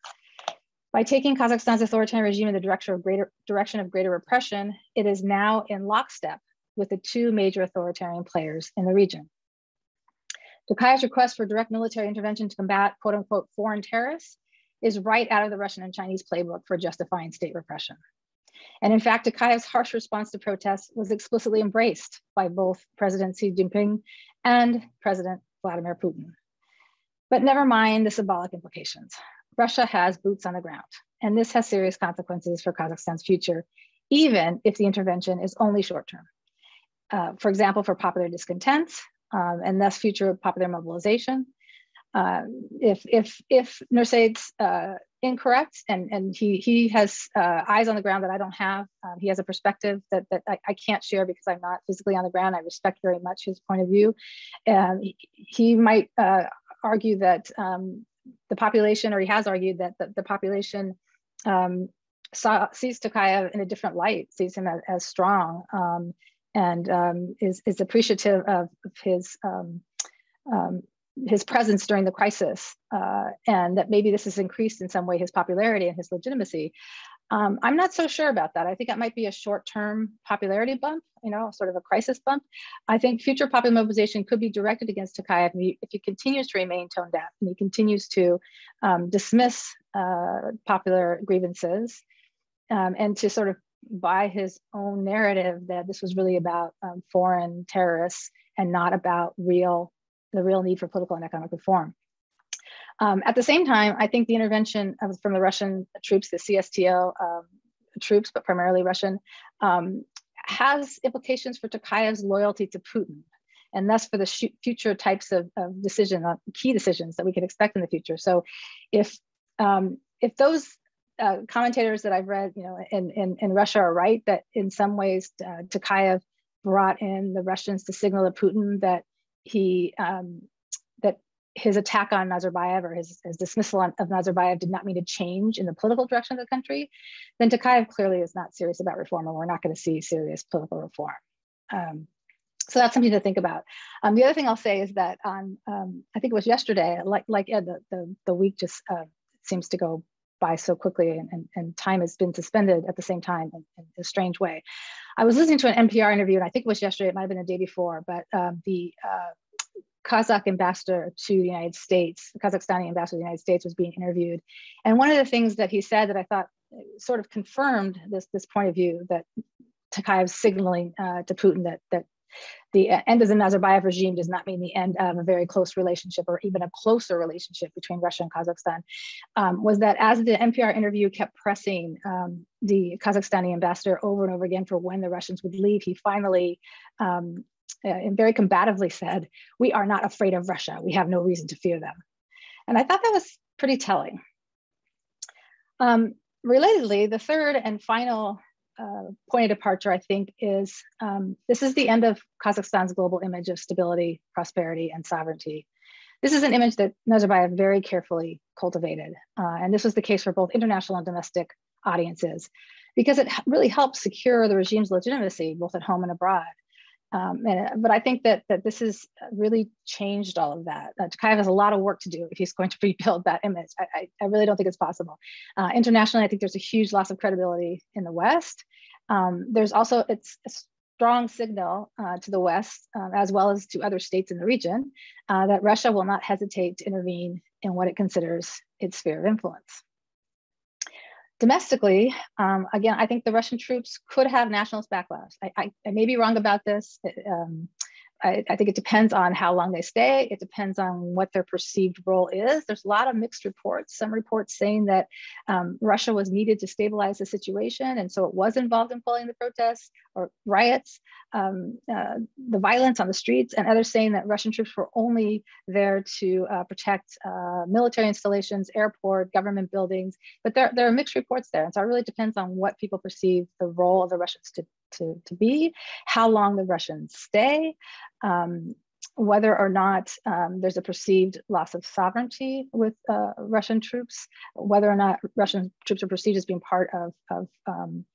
By taking Kazakhstan's authoritarian regime in the direction of greater, direction of greater repression, it is now in lockstep with the two major authoritarian players in the region. Tokayev's request for direct military intervention to combat quote unquote foreign terrorists is right out of the Russian and Chinese playbook for justifying state repression. And in fact, Tokayev's harsh response to protests was explicitly embraced by both President Xi Jinping and President Vladimir Putin. But never mind the symbolic implications. Russia has boots on the ground, and this has serious consequences for Kazakhstan's future, even if the intervention is only short term. Uh, for example, for popular discontent um, and thus future popular mobilization. Uh, if if if Nurseit's uh, incorrect, and and he he has uh, eyes on the ground that I don't have. Um, he has a perspective that that I, I, can't share because I'm not physically on the ground. I respect very much his point of view. Um, he, he might uh, argue that um, the population, or he has argued that the, the population um, saw, sees Tokayev in a different light, sees him as, as strong, um, and um, is is appreciative of, his his presence during the crisis, uh, and that maybe this has increased in some way his popularity and his legitimacy. Um, I'm not so sure about that. I think that might be a short-term popularity bump, you know, sort of a crisis bump. I think future popular mobilization could be directed against Tokayev if he continues to remain tone deaf and he continues to um, dismiss uh, popular grievances um, and to sort of buy his own narrative that this was really about um, foreign terrorists and not about real the real need for political and economic reform. Um, at the same time, I think the intervention from the Russian troops, the CSTO um, troops, but primarily Russian, um, has implications for Tokayev's loyalty to Putin, and thus for the future types of, of decision, uh, key decisions that we can expect in the future. So, if um, if those uh, commentators that I've read, you know, in, in, in Russia are right that in some ways uh, Tokayev brought in the Russians to signal to Putin that he um, his attack on Nazarbayev or his, his dismissal of Nazarbayev did not mean a change in the political direction of the country, then Tokayev clearly is not serious about reform, and we're not going to see serious political reform. Um, so that's something to think about. Um, the other thing I'll say is that on, um, I think it was yesterday, like like Ed, the, the, the week just uh, seems to go by so quickly and, and, and, time has been suspended at the same time in, in, a strange way. I was listening to an NPR interview, and I think it was yesterday, it might have been the day before, but um, the uh, Kazakh ambassador to the United States, the Kazakhstani ambassador to the United States was being interviewed. And one of the things that he said that I thought sort of confirmed this, this point of view that Tokayev's signaling uh, to Putin that, that the end of the Nazarbayev regime does not mean the end of a very close relationship or even a closer relationship between Russia and Kazakhstan, um, was that as the NPR interview kept pressing um, the Kazakhstani ambassador over and over again for when the Russians would leave, he finally um, uh, and very combatively said, We are not afraid of Russia. We have no reason to fear them. And I thought that was pretty telling. Um, relatedly, the third and final uh, point of departure, I think, is um, this is the end of Kazakhstan's global image of stability, prosperity, and sovereignty. This is an image that Nazarbayev very carefully cultivated. Uh, and this was the case for both international and domestic audiences, because it really helped secure the regime's legitimacy, both at home and abroad. Um, and, but I think that that this has really changed all of that. Uh, Tokayev has a lot of work to do if he's going to [laughs] rebuild that image. I, I, I really don't think it's possible. Uh, internationally, I think there's a huge loss of credibility in the West. Um, there's also it's a strong signal uh, to the West, um, as well as to other states in the region, uh, that Russia will not hesitate to intervene in what it considers its sphere of influence. Domestically, um, again, I think the Russian troops could have nationalist backlash. I, I, I may be wrong about this. Um, I, I, think it depends on how long they stay. It depends on what their perceived role is. There's a lot of mixed reports. Some reports saying that um, Russia was needed to stabilize the situation, and so it was involved in quelling the protests or riots, um, uh, the violence on the streets, and others saying that Russian troops were only there to uh, protect uh, military installations, airport, government buildings. But there, there are mixed reports there, and so it really depends on what people perceive the role of the Russians to to, to be, how long the Russians stay, um, whether or not um, there's a perceived loss of sovereignty with uh, Russian troops, whether or not Russian troops are perceived as being part of, of um,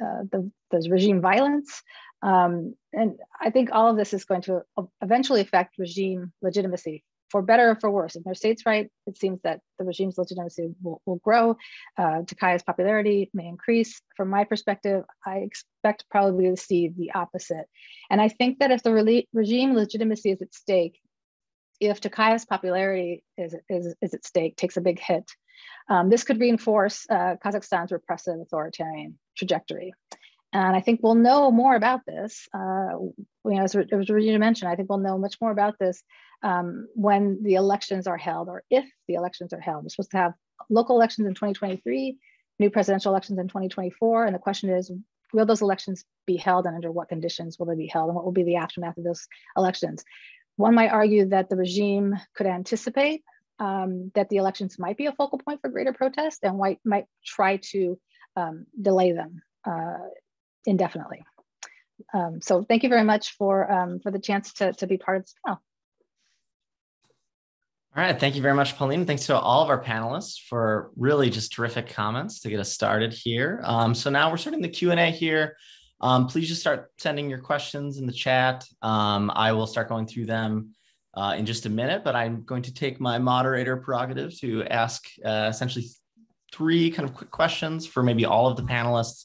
uh, the, the regime violence. Um, and I think all of this is going to eventually affect regime legitimacy for better or for worse. If their states right, it seems that the regime's legitimacy will, will grow. Uh, Tokayev's popularity may increase. From my perspective, I expect probably to see the opposite. And I think that if the re regime legitimacy is at stake, if Tokayev's popularity is, is, is at stake, takes a big hit, um, this could reinforce uh, Kazakhstan's repressive authoritarian trajectory. And I think we'll know more about this. Uh, you know, as, Regina mentioned, I think we'll know much more about this um, when the elections are held or if the elections are held. We're supposed to have local elections in 2023, new presidential elections in 2024. And the question is, will those elections be held and under what conditions will they be held and what will be the aftermath of those elections? One might argue that the regime could anticipate um, that the elections might be a focal point for greater protest and might, might try to um, delay them uh, indefinitely. Um, so thank you very much for, um, for the chance to, to be part of this panel. All right, thank you very much, Pauline. Thanks to all of our panelists for really just terrific comments to get us started here. Um, so now we're starting the Q&A here. Um, please just start sending your questions in the chat. Um, I will start going through them uh, in just a minute, but I'm going to take my moderator prerogative to ask uh, essentially three kind of quick questions for maybe all of the panelists.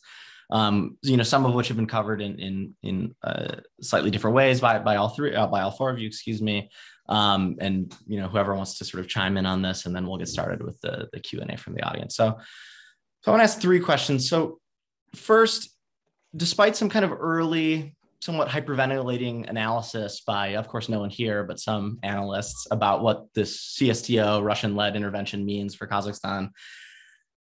Um, you know, some of which have been covered in in in uh, slightly different ways by by all three uh, by all four of you, excuse me. Um, and you know, whoever wants to sort of chime in on this, and then we'll get started with the the Q and A from the audience. So, so I want to ask three questions. So, first, despite some kind of early somewhat hyperventilating analysis by, of course, no one here, but some analysts about what this CSTO Russian led intervention means for Kazakhstan.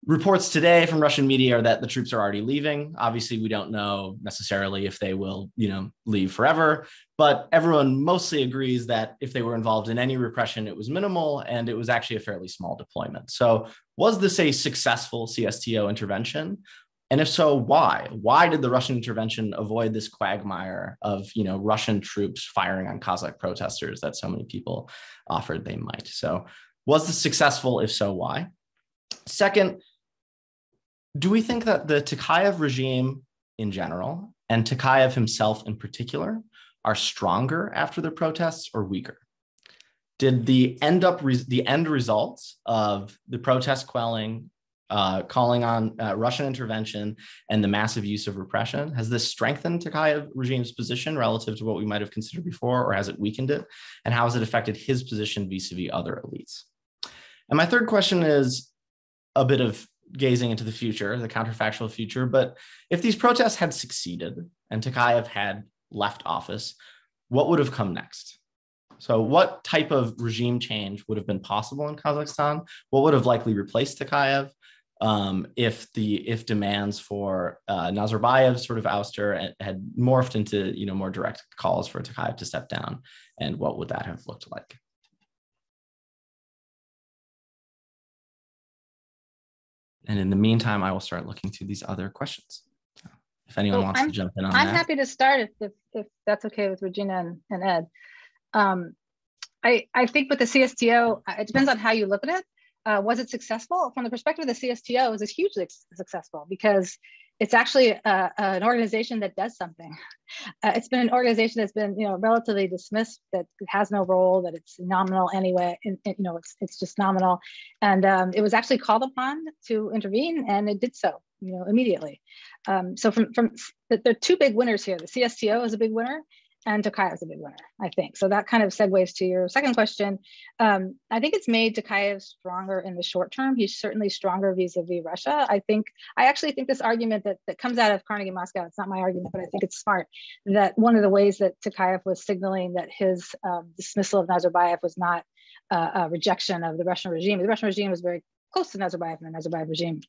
Reports today from Russian media are that the troops are already leaving. Obviously, we don't know necessarily if they will, you know, leave forever, but everyone mostly agrees that if they were involved in any repression, it was minimal and it was actually a fairly small deployment. So, was this a successful CSTO intervention? And if so, why? Why did the Russian intervention avoid this quagmire of you know Russian troops firing on Kazakh protesters that so many people offered they might? So was this successful? If so, why? Second, do we think that the Tokayev regime in general and Tokayev himself in particular are stronger after the protests or weaker? Did the end up re- the end results of the protest quelling uh, calling on uh, Russian intervention and the massive use of repression. Has this strengthened Tokayev regime's position relative to what we might have considered before, or has it weakened it? And how has it affected his position vis-a-vis other elites? And my third question is a bit of gazing into the future, the counterfactual future. But if these protests had succeeded and Tokayev had left office, what would have come next? So, what type of regime change would have been possible in Kazakhstan? What would have likely replaced Tokayev? um, if the if demands for uh, Nazarbayev sort of ouster had morphed into you know more direct calls for Tokayev to step down, and what would that have looked like? And in the meantime, I will start looking through these other questions. If anyone wants I'm, to jump in on I'm that. happy to start if, if, if that's okay with Regina and, and Ed. Um, I, I think with the CSTO, it depends on how you look at it. Uh, was it successful? From the perspective of the CSTO, it was hugely successful because it's actually uh, an organization that does something. [laughs] Uh, it's been an organization that's been, you know, relatively dismissed, that has no role, that it's nominal anyway. And, and you know, it's it's just nominal, and um, it was actually called upon to intervene, and it did so, you know, immediately. Um, so from from the, there are two big winners here. The CSTO is a big winner, and Tokayev is a big winner, I think. So that kind of segues to your second question. Um, I think it's made Tokayev stronger in the short term. He's certainly stronger vis-a-vis Russia. I think, I actually think this argument that, that comes out of Carnegie Moscow, it's not my argument, but I think it's smart, that one of the ways that Tokayev was signaling that his um, dismissal of Nazarbayev was not uh, a rejection of the Russian regime. The Russian regime was very close to Nazarbayev and the Nazarbayev regime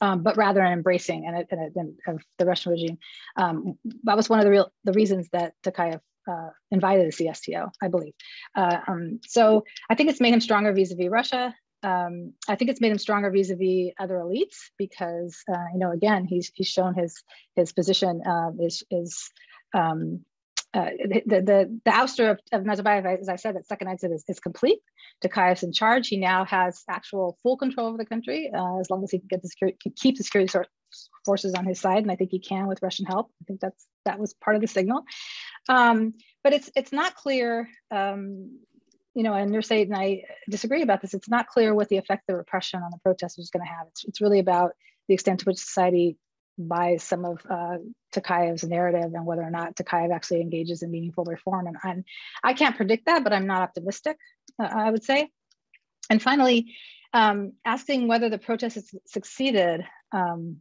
um, but rather an embracing and, and, and of the Russian regime. Um, that was one of the real the reasons that Tokayev uh, invited the CSTO, I believe. Uh, um, so I think it's made him stronger vis-a-vis Russia. Um, I think it's made him stronger vis-a-vis other elites because uh, you know again he's he's shown his his position um, is is um, uh, the, the, the ouster of, of Nazarbayev, as I said, that second exit is, is complete. Tokayev's in charge. He now has actual full control over the country uh, as long as he can get the security, keep the security forces on his side, and I think he can with Russian help. I think that's that was part of the signal. Um, but it's it's not clear. Um, you know, and Nurseit and I disagree about this. It's not clear what the effect the repression on the protesters is going to have. It's, it's really about the extent to which society by some of uh, Tokayev's narrative and whether or not Tokayev actually engages in meaningful reform. And, and I can't predict that, but I'm not optimistic, uh, I would say. And finally, um, asking whether the protest has succeeded, um,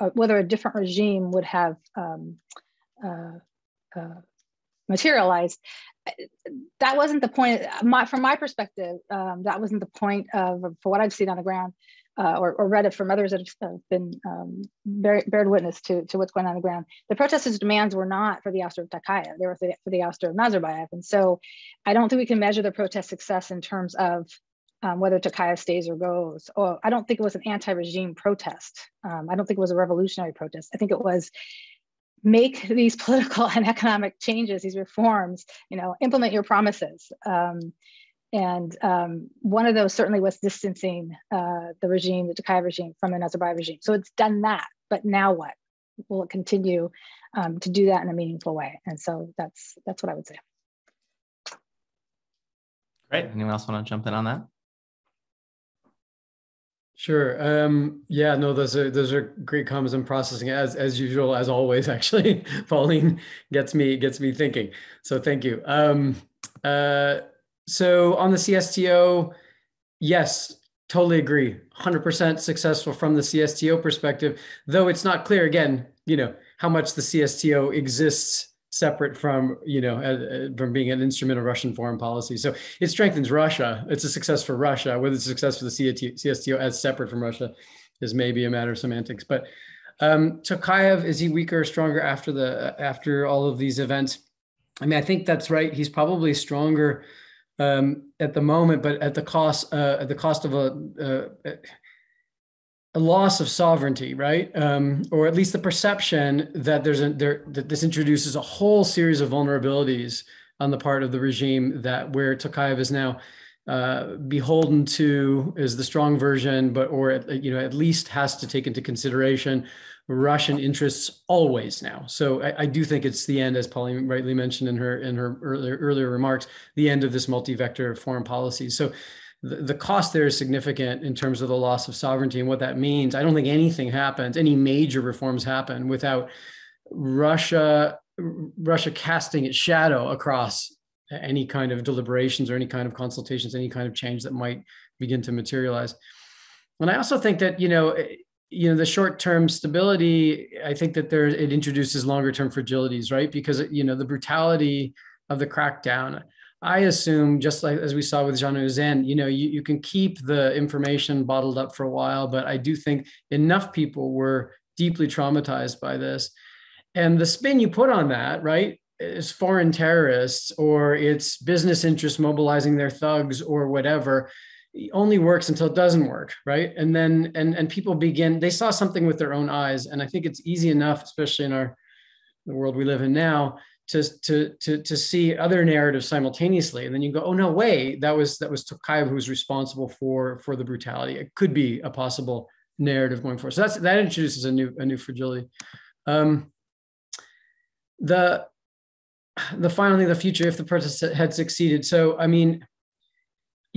uh, whether a different regime would have um, uh, uh, materialized. That wasn't the point. My, from my perspective, um, that wasn't the point of, for what I've seen on the ground uh, or, or, read it from others that have been um, bear, bared witness to, to what's going on, on the ground. The protesters' demands were not for the ouster of Tokayev, they were for the, the ouster of Nazarbayev. And so I don't think we can measure the protest success in terms of um, whether Tokayev stays or goes. Or I don't think it was an anti-regime protest. Um, I don't think it was a revolutionary protest. I think it was make these [laughs] political and economic changes, these reforms, you know, implement your promises. Um, and um, one of those certainly was distancing uh, the regime, the Tokayev regime, from the Nazarbayev regime. So it's done that, but now what? Will it continue um, to do that in a meaningful way? And so that's that's what I would say. Great. Anyone else want to jump in on that? Sure. Um, yeah, no, those are those are great comments and processing as as usual, as always, [laughs] actually. Pauline gets me gets me thinking. So thank you. Um, uh, so on the CSTO, yes, totally agree. 100% successful from the CSTO perspective, though it's not clear again, you know, how much the CSTO exists separate from you know uh, from being an instrument of Russian foreign policy. So it strengthens Russia. It's a success for Russia. Whether it's a success for the CSTO as separate from Russia is maybe a matter of semantics. But um, Tokayev is he weaker or stronger after the after all of these events? I mean, I think that's right. He's probably stronger um, at the moment, but at the cost uh, at the cost of a, uh, a loss of sovereignty, right? Um, or at least the perception that there's a there that this introduces a whole series of vulnerabilities on the part of the regime that where Tokayev is now uh, beholden to is the strong version, but or at, you know at least has to take into consideration Russian interests always now. So I, I, do think it's the end, as Pauline rightly mentioned in her in her earlier, earlier remarks, the end of this multi-vector foreign policy. So the, the cost there is significant in terms of the loss of sovereignty and what that means. I don't think anything happens, any major reforms happen without Russia Russia casting its shadow across any kind of deliberations or any kind of consultations, any kind of change that might begin to materialize. And I also think that you know, you know, the short-term stability. I think that there it introduces longer-term fragilities, right? Because you know the brutality of the crackdown. I assume, just like as we saw with Zhanaozen, you know, you, you can keep the information bottled up for a while, but I do think enough people were deeply traumatized by this. And the spin you put on that, right, is foreign terrorists or it's business interests mobilizing their thugs or whatever only works until it doesn't work right and then and and people begin they saw something with their own eyes and i think it's easy enough especially in our the world we live in now to, to, to, to see other narratives simultaneously. And then you go, oh, no way, that was, that was Tokayev who was responsible for, for the brutality. It could be a possible narrative going forward. So that's, that introduces a new, a new fragility. Um, the, the final thing, the future, if the protest had succeeded. So, I mean,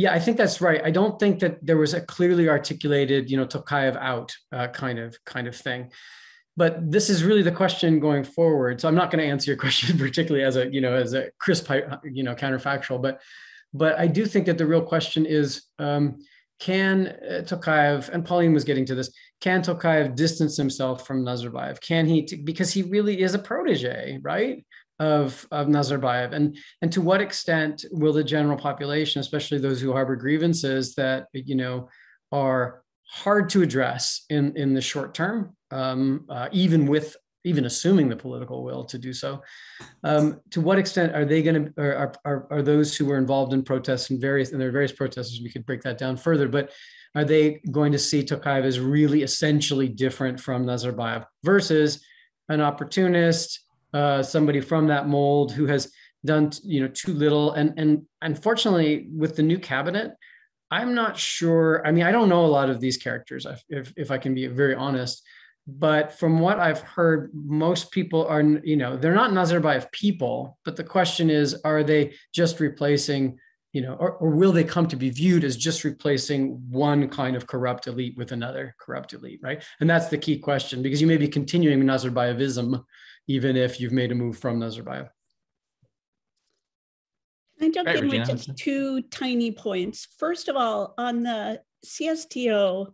yeah, I think that's right. I don't think that there was a clearly articulated, you know, Tokayev out uh, kind of kind of thing but this is really the question going forward. So I'm not going to answer your [laughs] question particularly as a you know as a crisp you know counterfactual, but but I do think that the real question is um, can uh, Tokayev and Pauline was getting to this. Can Tokayev distance himself from Nazarbayev? Can he because he really is a protege, right? Of, of Nazarbayev and and to what extent will the general population, especially those who harbor grievances that you know are hard to address in in the short term um, uh, even with even assuming the political will to do so. Um, to what extent are they going to are, are, are those who were involved in protests and various and there are various protests? We could break that down further, but are they going to see Tokayev as really essentially different from Nazarbayev versus an opportunist, uh, somebody from that mold who has done you know too little and and unfortunately with the new cabinet i'm not sure i mean i don't know a lot of these characters if, if i can be very honest but from what I've heard, most people are, you know, they're not Nazarbayev people, but the question is, are they just replacing, you know, or, or will they come to be viewed as just replacing one kind of corrupt elite with another corrupt elite, right? And that's the key question because you may be continuing Nazarbayevism even if you've made a move from Nazarbayev. I jump in with just two tiny points. First of all, on the CSTO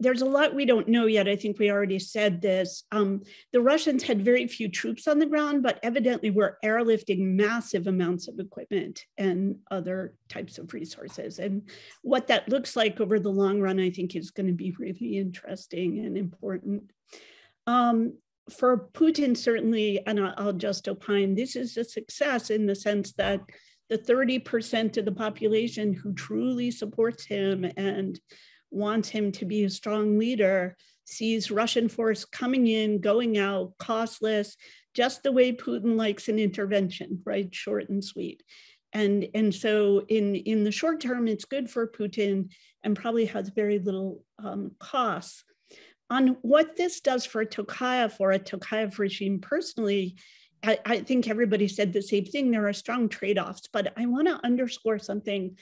there's a lot we don't know yet. I think we already said this. Um, the Russians had very few troops on the ground, but evidently were airlifting massive amounts of equipment and other types of resources. And what that looks like over the long run, I think, is going to be really interesting and important. Um, for Putin, certainly, and I'll just opine, this is a success in the sense that the 30% of the population who truly supports him and wants him to be a strong leader sees Russian force coming in, going out, costless, just the way Putin likes an intervention, right? Short and sweet. And, and so in, in the short term, it's good for Putin and probably has very little um, costs. On what this does for Tokayev or a Tokayev regime personally, I, I think everybody said the same thing. There are strong trade offs, but I want to underscore something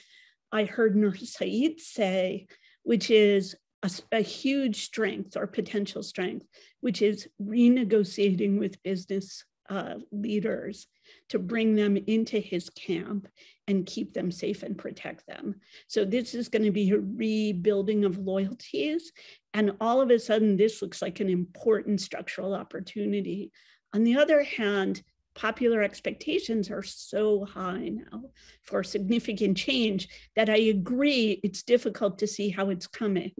I heard Nurseit say, which is a, a, huge strength or potential strength, which is renegotiating with business uh, leaders to bring them into his camp and keep them safe and protect them. So this is going to be a rebuilding of loyalties. And all of a sudden, this looks like an important structural opportunity on the other hand, popular expectations are so high now for significant change that I agree it's difficult to see how it's coming.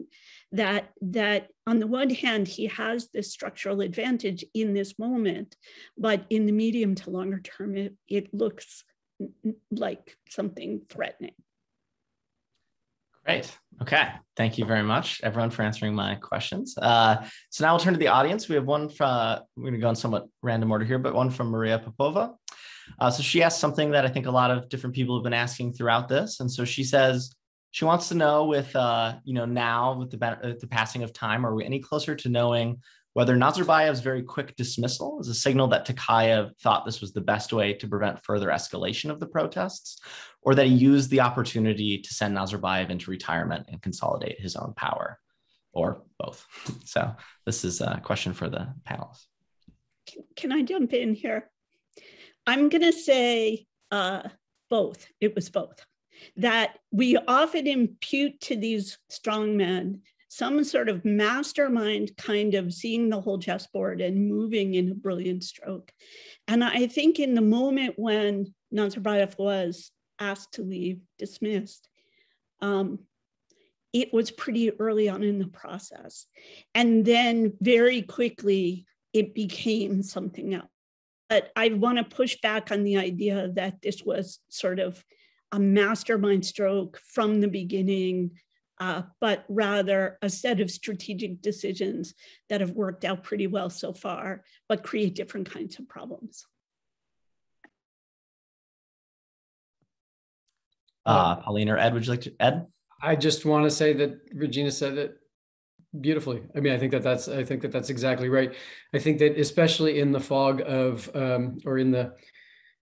That, that on the one hand, he has this structural advantage in this moment, but in the medium to longer term, it, it looks like something threatening. Great. Okay. Thank you very much, everyone, for answering my questions. Uh, so now we'll turn to the audience. We have one from, we're going to go in somewhat random order here, but one from Maria Popova. Uh, so she asked something that I think a lot of different people have been asking throughout this. And so she says, she wants to know with, uh, you know, now with the, with the passing of time, are we any closer to knowing whether Nazarbayev's very quick dismissal is a signal that Tokayev thought this was the best way to prevent further escalation of the protests, or that he used the opportunity to send Nazarbayev into retirement and consolidate his own power, or both. [laughs] So this is a question for the panelists. Can I jump in here? I'm going to say uh, both. It was both. That we often impute to these strong men some sort of mastermind kind of seeing the whole chessboard and moving in a brilliant stroke. And I think in the moment when Nazarbayev was asked to leave, dismissed, um, it was pretty early on in the process. And then very quickly, it became something else. But I want to push back on the idea that this was sort of a mastermind stroke from the beginning uh, but rather a set of strategic decisions that have worked out pretty well so far, but create different kinds of problems. Uh, Pauline or Ed, would you like to, Ed? I just want to say that Regina said it beautifully. I mean, I think that that's, I think that that's exactly right. I think that especially in the fog of, um, or in the,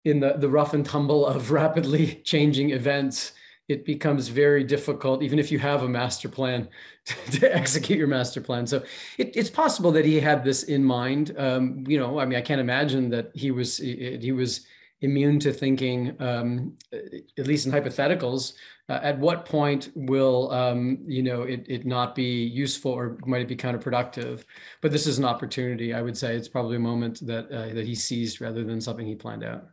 in the, the rough and tumble of [laughs] rapidly changing events, it becomes very difficult, even if you have a master plan, [laughs] to, execute your master plan. So it, it's possible that he had this in mind. Um, you know, I mean, I can't imagine that he was he was immune to thinking, um, at least in hypotheticals, uh, at what point will um, you know it, it not be useful or might it be counterproductive? But this is an opportunity. I would say it's probably a moment that uh, that he seized rather than something he planned out.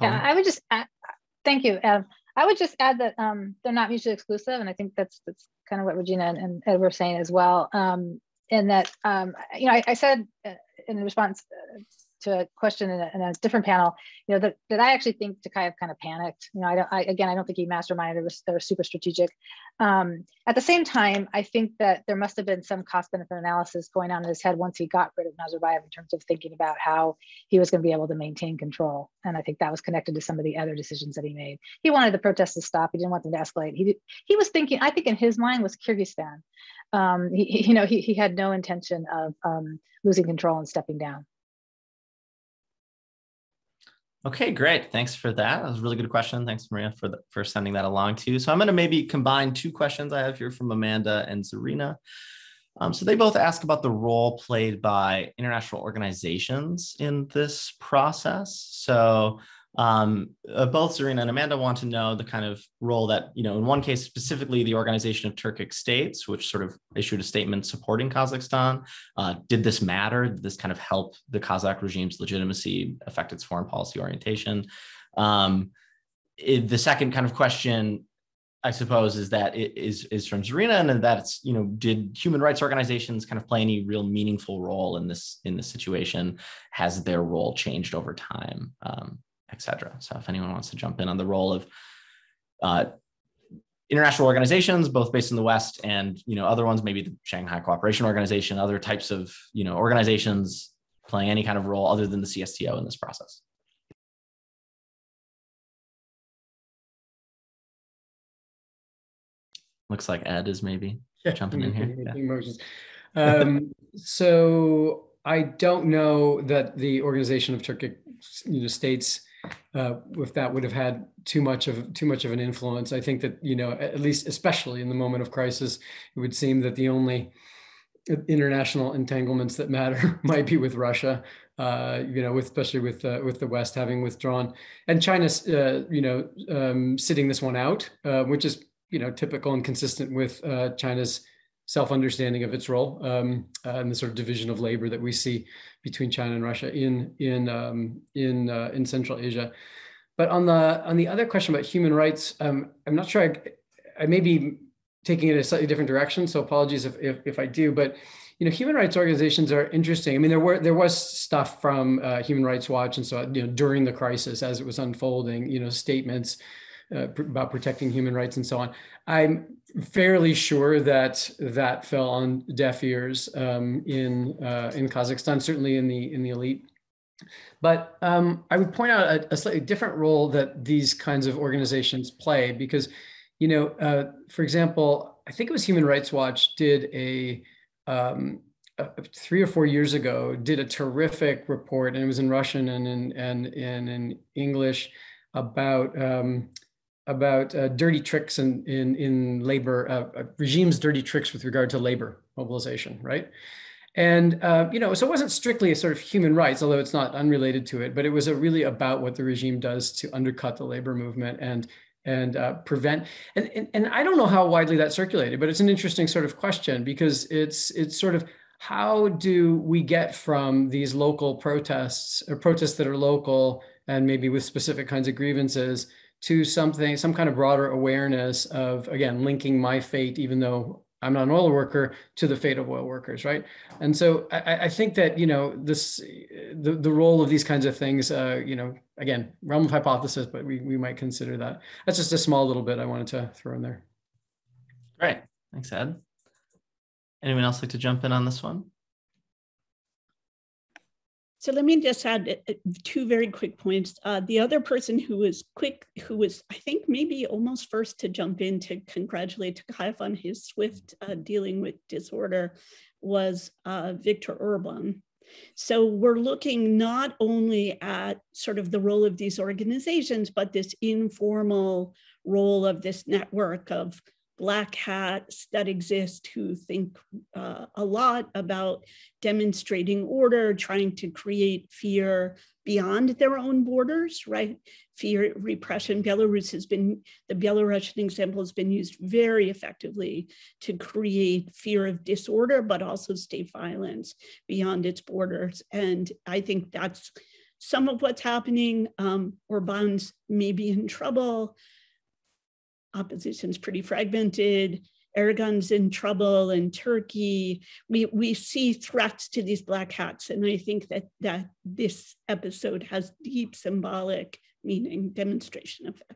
Yeah, I would just add, thank you, Adam. I would just add that um, they're not mutually exclusive, and I think that's that's kind of what Regina and, and Ed were saying as well. Um, and that um, you know, I, I said uh, in response uh, to a question in a, in a, different panel, you know, that, that I actually think Tokayev kind of panicked. You know, I don't, I, again, I don't think he masterminded, it was, were super strategic. Um, at the same time, I think that there must have been some cost benefit analysis going on in his head once he got rid of Nazarbayev in terms of thinking about how he was going to be able to maintain control. And I think that was connected to some of the other decisions that he made. He wanted the protests to stop. He didn't want them to escalate. He, he was thinking, I think in his mind was Kyrgyzstan. Um, he, he, you know, he, he had no intention of um, losing control and stepping down. Okay, great. Thanks for that. That was a really good question. Thanks, Maria, for the, for sending that along too. So I'm going to maybe combine two questions I have here from Amanda and Zarina. Um, so they both ask about the role played by international organizations in this process. So um, uh, both Zarina and Amanda want to know the kind of role that, you know, in one case, specifically the Organization of Turkic States, which sort of issued a statement supporting Kazakhstan. Uh, did this matter? Did this kind of help the Kazakh regime's legitimacy, affect its foreign policy orientation? Um, it, the second kind of question I suppose is that it is is from Zarina, and that's you know, did human rights organizations kind of play any real meaningful role in this in this situation? Has their role changed over time? Um, etc. So if anyone wants to jump in on the role of uh, international organizations, both based in the West and you know other ones, maybe the Shanghai Cooperation Organization, other types of you know organizations playing any kind of role other than the CSTO in this process. Looks like Ed is maybe [laughs] yeah, jumping in here. Yeah. Um, [laughs] so I don't know that the Organization of Turkic you know, States uh, if that would have had too much of too much of an influence. I think that you know, at least especially in the moment of crisis, it would seem that the only international entanglements that matter [laughs] might be with Russia. Uh, you know, with especially with uh, with the West having withdrawn and China's uh, you know um, sitting this one out, uh, which is you know typical and consistent with uh, China's self-understanding of its role um, uh, and the sort of division of labor that we see between China and Russia in in um, in uh, in Central Asia. But on the on the other question about human rights, um, I'm not sure. I, I may be taking it a slightly different direction, so apologies if, if, if I do. But you know, human rights organizations are interesting. I mean, there were there was stuff from uh, Human Rights Watch and so you know during the crisis as it was unfolding. You know, statements uh, about protecting human rights and so on. I'm fairly sure that that fell on deaf ears um, in uh, in Kazakhstan, certainly in the in the elite. But um, I would point out a, a, slightly different role that these kinds of organizations play because, you know, uh, for example, I think it was Human Rights Watch did a, um, a, three or four years ago did a terrific report, and it was in Russian and in and, in English about um, about uh, dirty tricks in in, in labor uh, uh, regimes, dirty tricks with regard to labor mobilization, right? And uh, you know, so it wasn't strictly a sort of human rights, although it's not unrelated to it, but it was really about what the regime does to undercut the labor movement and and uh, prevent. And, and and I don't know how widely that circulated, but it's an interesting sort of question because it's it's sort of how do we get from these local protests or protests that are local and maybe with specific kinds of grievances to something, some kind of broader awareness of, again, linking my fate, even though I'm not an oil worker, to the fate of oil workers, right? And so I, I think that you know this, the the role of these kinds of things, uh, you know, again, realm of hypothesis, but we we might consider that. That's just a small little bit I wanted to throw in there. Great, thanks, Ed. Anyone else like to jump in on this one? So let me just add uh, uh, two very quick points. Uh, the other person who was quick, who was, I think, maybe almost first to jump in to congratulate Tokayev on his swift uh, dealing with disorder was uh, Orban. So we're looking not only at sort of the role of these organizations, but this informal role of this network of black hats that exist who think uh, a lot about demonstrating order, trying to create fear beyond their own borders, right? Fear, repression. Belarus has been, the Belarusian example has been used very effectively to create fear of disorder, but also state violence beyond its borders. And I think that's some of what's happening. Um, Orban's maybe in trouble opposition's pretty fragmented. Erdogan's in trouble in Turkey. We, we see threats to these black hats. And I think that, that this episode has deep symbolic meaning, demonstration effect.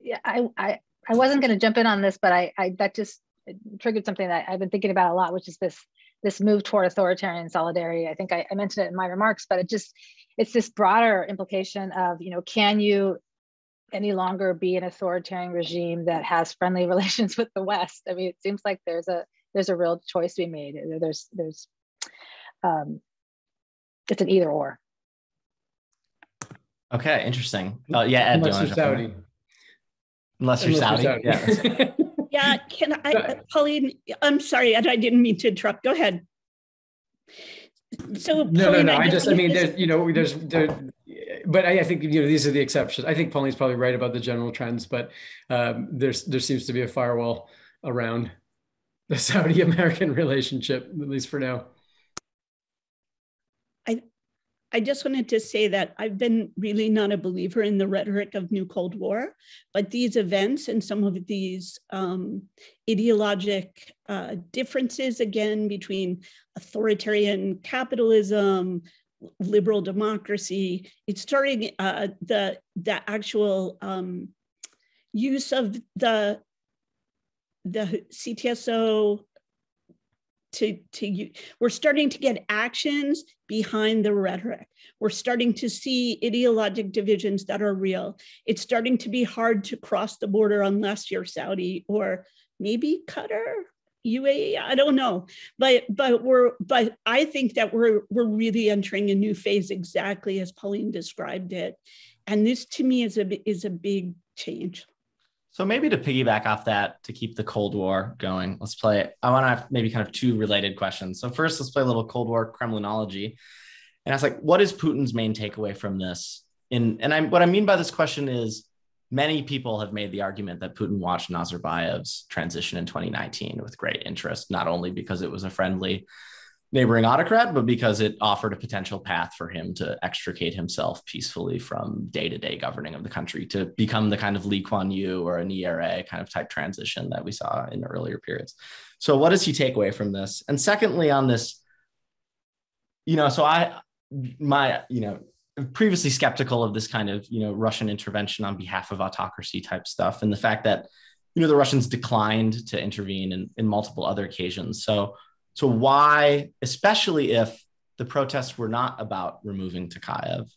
Yeah, I, I, I wasn't going to jump in on this, but I, I that just triggered something that I've been thinking about a lot, which is this this move toward authoritarian solidarity. I think I, I mentioned it in my remarks, but it just it's this broader implication of you know can you any longer be an authoritarian regime that has friendly [laughs] relations with the West. I mean, it seems like there's a there's a real choice to be made. There's there's um, it's an either or. Okay, interesting. Uh, yeah, Ed, unless you're Saudi. Unless you're Saudi. Saudi. Yeah. [laughs] yeah. Can I, Pauline? I'm sorry, Ed. I didn't mean to interrupt. Go ahead. So no, Pauline, no, no. I, I just, I mean, there's, you know, there's, there, but I, I, think you know these are the exceptions. I think Pauline's probably right about the general trends, but um, there's there seems to be a firewall around the [laughs] Saudi American relationship, at least for now. I I just wanted to say that I've been really not a believer in the rhetoric of New Cold War, but these events and some of these um, ideologic uh, differences, again, between authoritarian capitalism, liberal democracy. It's starting uh, the the actual um, use of the the CTSO to to we're starting to get actions behind the rhetoric. We're starting to see ideologic divisions that are real. It's starting to be hard to cross the border unless you're Saudi or maybe Qatar UAE, I don't know, but but we're but I think that we're we're really entering a new phase exactly as Pauline described it, and this to me is a is a big change. So maybe to piggyback off that to keep the Cold War going, let's play. I want to have maybe kind of two related questions. So first, let's play a little Cold War Kremlinology, and I was like, what is Putin's main takeaway from this? In and I what I mean by this question is many people have made the argument that Putin watched Nazarbayev's transition in 2019 with great interest, not only because it was a friendly neighboring autocrat, but because it offered a potential path for him to extricate himself peacefully from day to day governing of the country to become the kind of Lee Kuan Yew or an ERA kind of type transition that we saw in earlier periods. So, what does he take away from this? And secondly, on this, you know, so I, my, you know, previously skeptical of this kind of you know Russian intervention on behalf of autocracy type stuff, and the fact that you know the Russians declined to intervene in, in multiple other occasions. So so why, especially if the protests were not about removing Tokayev,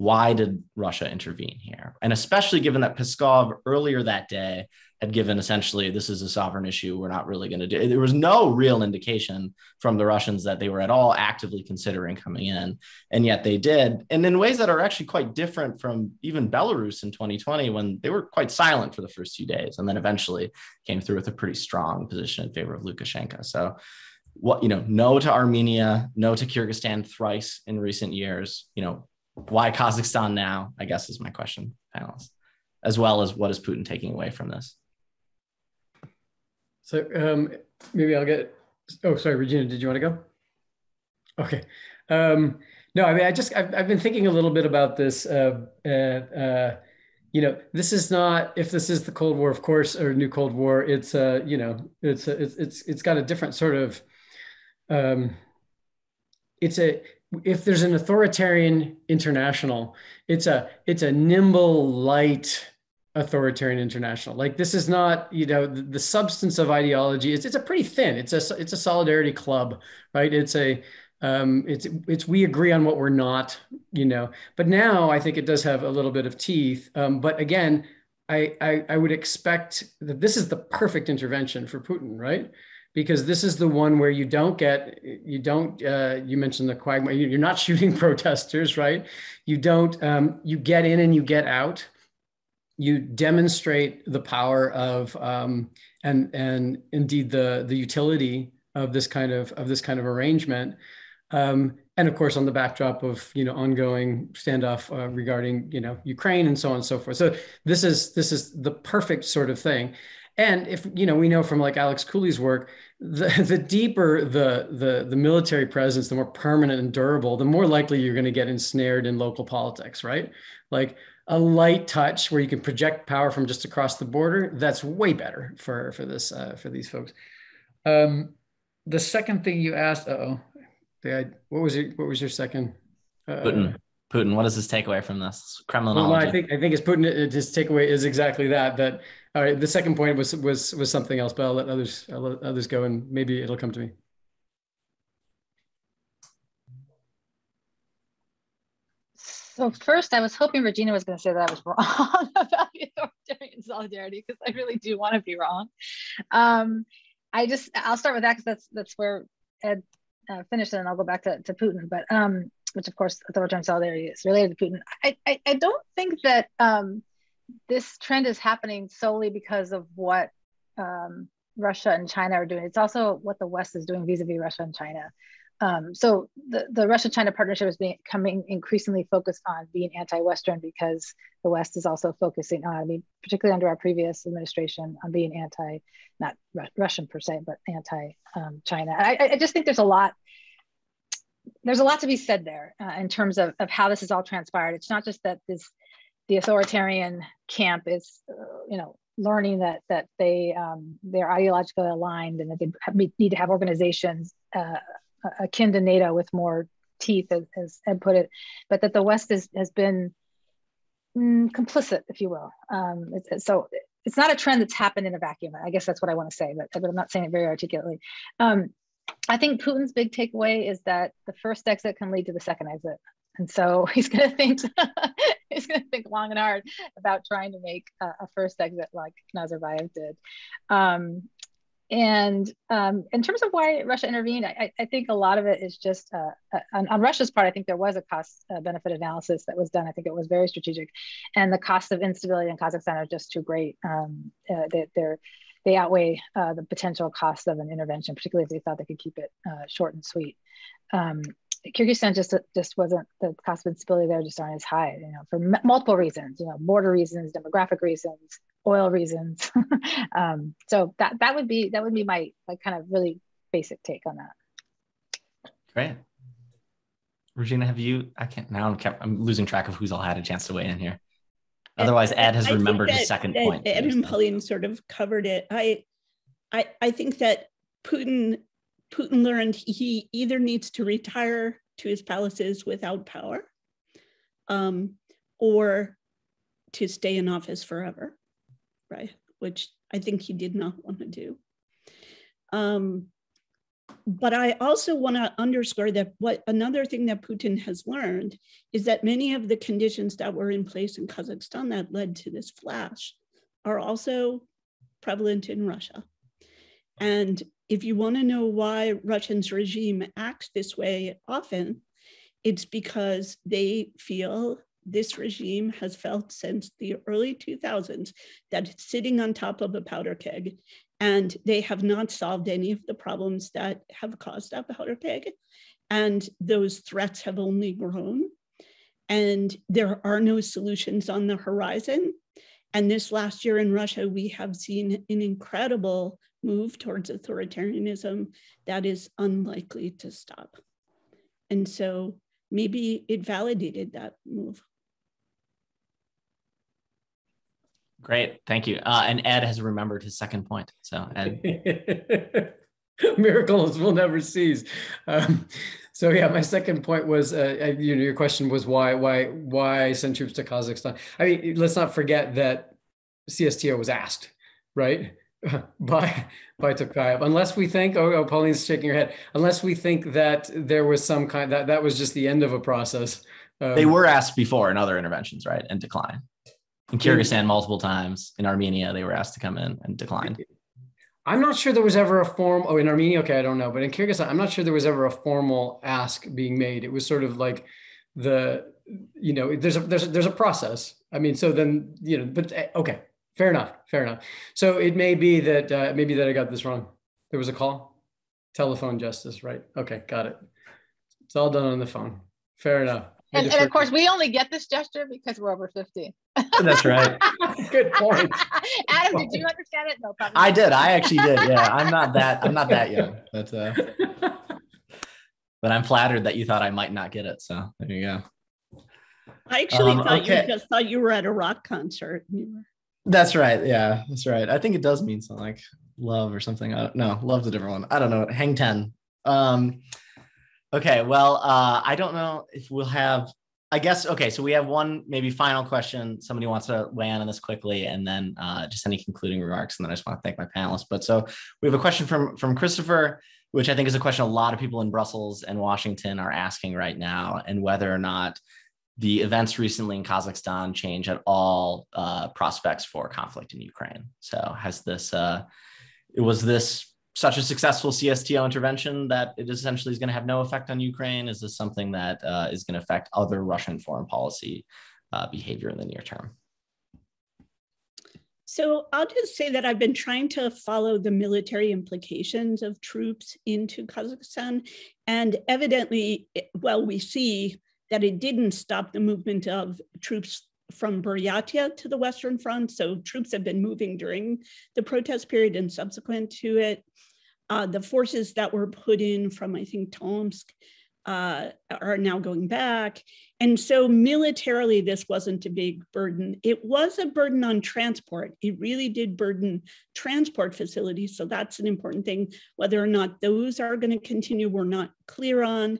why did Russia intervene here? And especially given that Peskov earlier that day had given essentially this is a sovereign issue, we're not really going to do it. There was no real indication from the Russians that they were at all actively considering coming in. And yet they did. And in ways that are actually quite different from even Belarus in 2020, when they were quite silent for the first few days and then eventually came through with a pretty strong position in favor of Lukashenko. So what you know no to armenia no to kyrgyzstan thrice in recent years you know why Kazakhstan now? I guess is my question, panelists, as well as what is Putin taking away from this? So um, maybe I'll get. Oh, sorry, Regina, did you want to go? Okay. Um, no, I mean, I just I've, I've been thinking a little bit about this. Uh, uh, uh, you know, this is not if this is the Cold War, of course, or new Cold War. It's uh, you know, it's a, it's it's it's got a different sort of. Um, it's a if there's an authoritarian international, it's a it's a nimble, light authoritarian international. Like this is not, you know, the, the substance of ideology. It's it's a pretty thin. It's a it's a solidarity club, right? It's a um, it's it's we agree on what we're not, you know. But now I think it does have a little bit of teeth. Um, but again, I, I I would expect that this is the perfect intervention for Putin, right? Because this is the one where you don't get you don't uh, you mentioned the quagmire you're not [laughs] shooting protesters right? You don't um, you get in and you get out. You demonstrate the power of um, and and indeed the the utility of this kind of of this kind of arrangement. Um, and of course on the backdrop of you know ongoing standoff uh, regarding you know Ukraine and so on and so forth. So this is this is the perfect sort of thing and if you know, we know from like Alex Cooley's work, the, [laughs] the deeper the, the the military presence, the more permanent and durable, the more likely you're going to get ensnared in local politics, right? Like a light touch where you can project power from just across the border, that's way better for for this uh, for these folks. Um, the second thing you asked, oh, what was your what was your second? Uh, Putin. Putin. What is his takeaway from this Kremlinology? Well, I think I think it's Putin. His takeaway is exactly that. That all right. The second point was was was something else, but I'll let others I'll let others go, and maybe it'll come to me. So first, I was hoping Regina was going to say that I was [laughs] wrong about the authoritarian solidarity because I really do want to be wrong. Um, I just I'll start with that because that's that's where Ed uh, finished, and I'll go back to, to Putin. But um, which of course authoritarian solidarity is related to Putin. I I, I don't think that um, this trend is happening solely because of what um, Russia and China are doing. It's also what the West is doing vis-a-vis Russia and China. Um, so the, the Russia-China partnership is becoming increasingly focused on being anti-Western because the West is also focusing on, I mean, particularly under our previous administration, on being anti, not Russian per se, but anti-China. Um, I, I just think there's a lot there's a lot to be said there uh, in terms of, of how this has all transpired. It's not just that this the authoritarian camp is, uh, you know, learning that that they um, they're ideologically aligned and that they need to have organizations uh, akin to NATO with more teeth, as, as Ed put it, but that the West is, has been mm, complicit, if you will. Um, it's, so it's not a trend that's happened in a vacuum. I guess that's what I want to say, but, but I'm not saying it very articulately. Um, I think Putin's big takeaway is that the first exit can lead to the second exit. And so [laughs] he's going to think [laughs] he's going to think long and hard about trying to make a, a first exit like Nazarbayev did. Um, and um, in terms of why Russia intervened, I, I, think a lot of it is just uh, uh, on, on, Russia's part. I think there was a cost uh, benefit analysis that was done. I think it was very strategic, and the cost of instability in Kazakhstan are just too great. Um, uh, they, they outweigh uh, the potential cost of an intervention, particularly if they thought they could keep it uh, short and sweet. Um, Kyrgyzstan just just wasn't the cost of instability there just aren't as high, you know, for m- multiple reasons, you know, border reasons, demographic reasons, oil reasons. [laughs] um, so that that would be that would be my like kind of really basic take on that. Great. Regina, have you? I can't now. I'm, kept, I'm losing track of who's all had a chance to weigh in here. Otherwise, Ed has I remembered that, his second that point. Ed and Pauline sort of covered it. I, I, I think that Putin, Putin learned he either needs to retire to his palaces without power, um, or to stay in office forever, right? Which I think he did not want to do. Um, but I also want to underscore that what another thing that Putin has learned is that many of the conditions that were in place in Kazakhstan that led to this flash are also prevalent in Russia. And if you want to know why Russians' regime acts this way often, it's because they feel this regime has felt since the early 2000s that it's sitting on top of a powder keg and they have not solved any of the problems that have caused that powder keg. And those threats have only grown. And there are no solutions on the horizon. And this last year in Russia, we have seen an incredible move towards authoritarianism that is unlikely to stop. And so maybe it validated that move. Great, thank you. Uh, and Ed has remembered his second point. So Ed. [laughs] Miracles will never cease. Um, so yeah, my second point was, uh, you know, your question was why, why, why send troops to Kazakhstan? I mean, let's not forget that CSTO was asked, right, by by Tokayev. Unless we think, oh, oh, Pauline's shaking her head. Unless we think that there was some kind that that was just the end of a process. Um, they were asked before in other interventions, right, and declined in Kyrgyzstan multiple times. In Armenia, they were asked to come in and declined. I'm not sure there was ever a form. Oh, in Armenia, okay, I don't know, but in Kyrgyzstan, I'm not sure there was ever a formal ask being made. It was sort of like the, you know, there's a there's a, there's a process. I mean, so then you know, but eh, okay, fair enough, fair enough. So it may be that uh, maybe that I got this wrong. There was a call, telephone justice, right? Okay, got it. It's all done on the phone. Fair enough. And, and, of course, we only get this gesture because we're over 50. That's right. [laughs] Good point. [laughs] Adam, did you understand it? No, probably. I did. I actually did. Yeah, I'm not that. I'm not that young, but uh, but I'm flattered that you thought I might not get it. So there you go. I actually um, thought okay. you just thought you were at a rock concert. That's right. Yeah, that's right. I think it does mean something like love or something. I don't know. Love's a different one. I don't know. Hang ten. Um, Okay, well, uh, I don't know if we'll have. I guess okay. So we have one maybe final question. Somebody wants to weigh in on this quickly, and then uh, just any concluding remarks, and then I just want to thank my panelists. But so we have a question from from Christopher, which I think is a question a lot of people in Brussels and Washington are asking right now, and whether or not the events recently in Kazakhstan change at all uh, prospects for conflict in Ukraine. So has this uh, was this such a successful CSTO intervention that it essentially is going to have no effect on Ukraine? Is this something that uh, is going to affect other Russian foreign policy uh, behavior in the near term? So I'll just say that I've been trying to follow the military implications of troops into Kazakhstan. And evidently, well, we see that it didn't stop the movement of troops from Buryatia to the Western Front. So troops have been moving during the protest period and subsequent to it. Uh, the forces that were put in from, I think, Tomsk uh, are now going back. And so militarily, this wasn't a big burden. It was a burden on transport. It really did burden transport facilities. So that's an important thing. Whether or not those are going to continue, we're not clear on.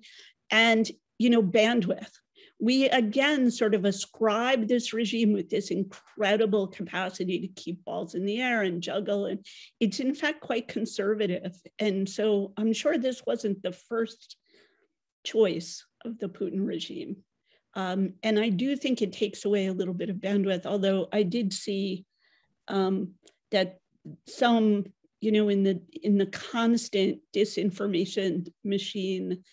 And you know, bandwidth. We again sort of ascribe this regime with this incredible capacity to keep balls in the air and juggle. And it's in fact quite conservative. And so I'm sure this wasn't the first choice of the Putin regime. Um, and I do think it takes away a little bit of bandwidth, although I did see um, that some, you know, in the in the constant disinformation machine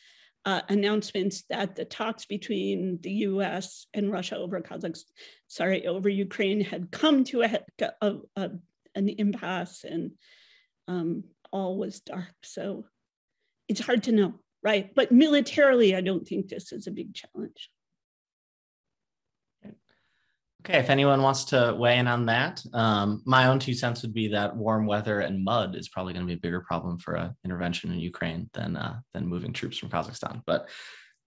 uh, announcements that the talks between the U.S. and Russia over Kazakhstan, sorry, over Ukraine had come to a, a, a an impasse, and um, all was dark. So it's hard to know, right? But militarily, I don't think this is a big challenge. Okay, if anyone wants to weigh in on that, um, my own two cents would be that warm weather and mud is probably going to be a bigger problem for an intervention in Ukraine than uh, than moving troops from Kazakhstan. But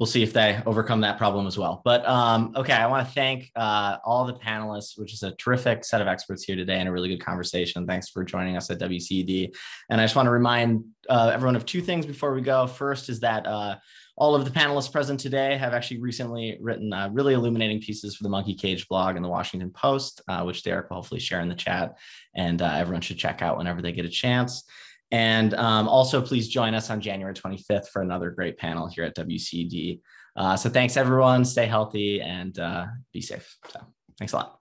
we'll see if they overcome that problem as well. But um, okay, I want to thank uh, all the panelists, which is a terrific set of experts here today and a really good conversation. Thanks for joining us at WCED. And I just want to remind uh, everyone of two things before we go. First is that uh, all of the panelists present today have actually recently written uh, really illuminating pieces for the Monkey Cage blog and the Washington Post, uh, which Derek will hopefully share in the chat. And uh, everyone should check out whenever they get a chance. And um, also, please join us on January 25th for another great panel here at WCD. Uh, so thanks, everyone. Stay healthy and uh, be safe. So thanks a lot.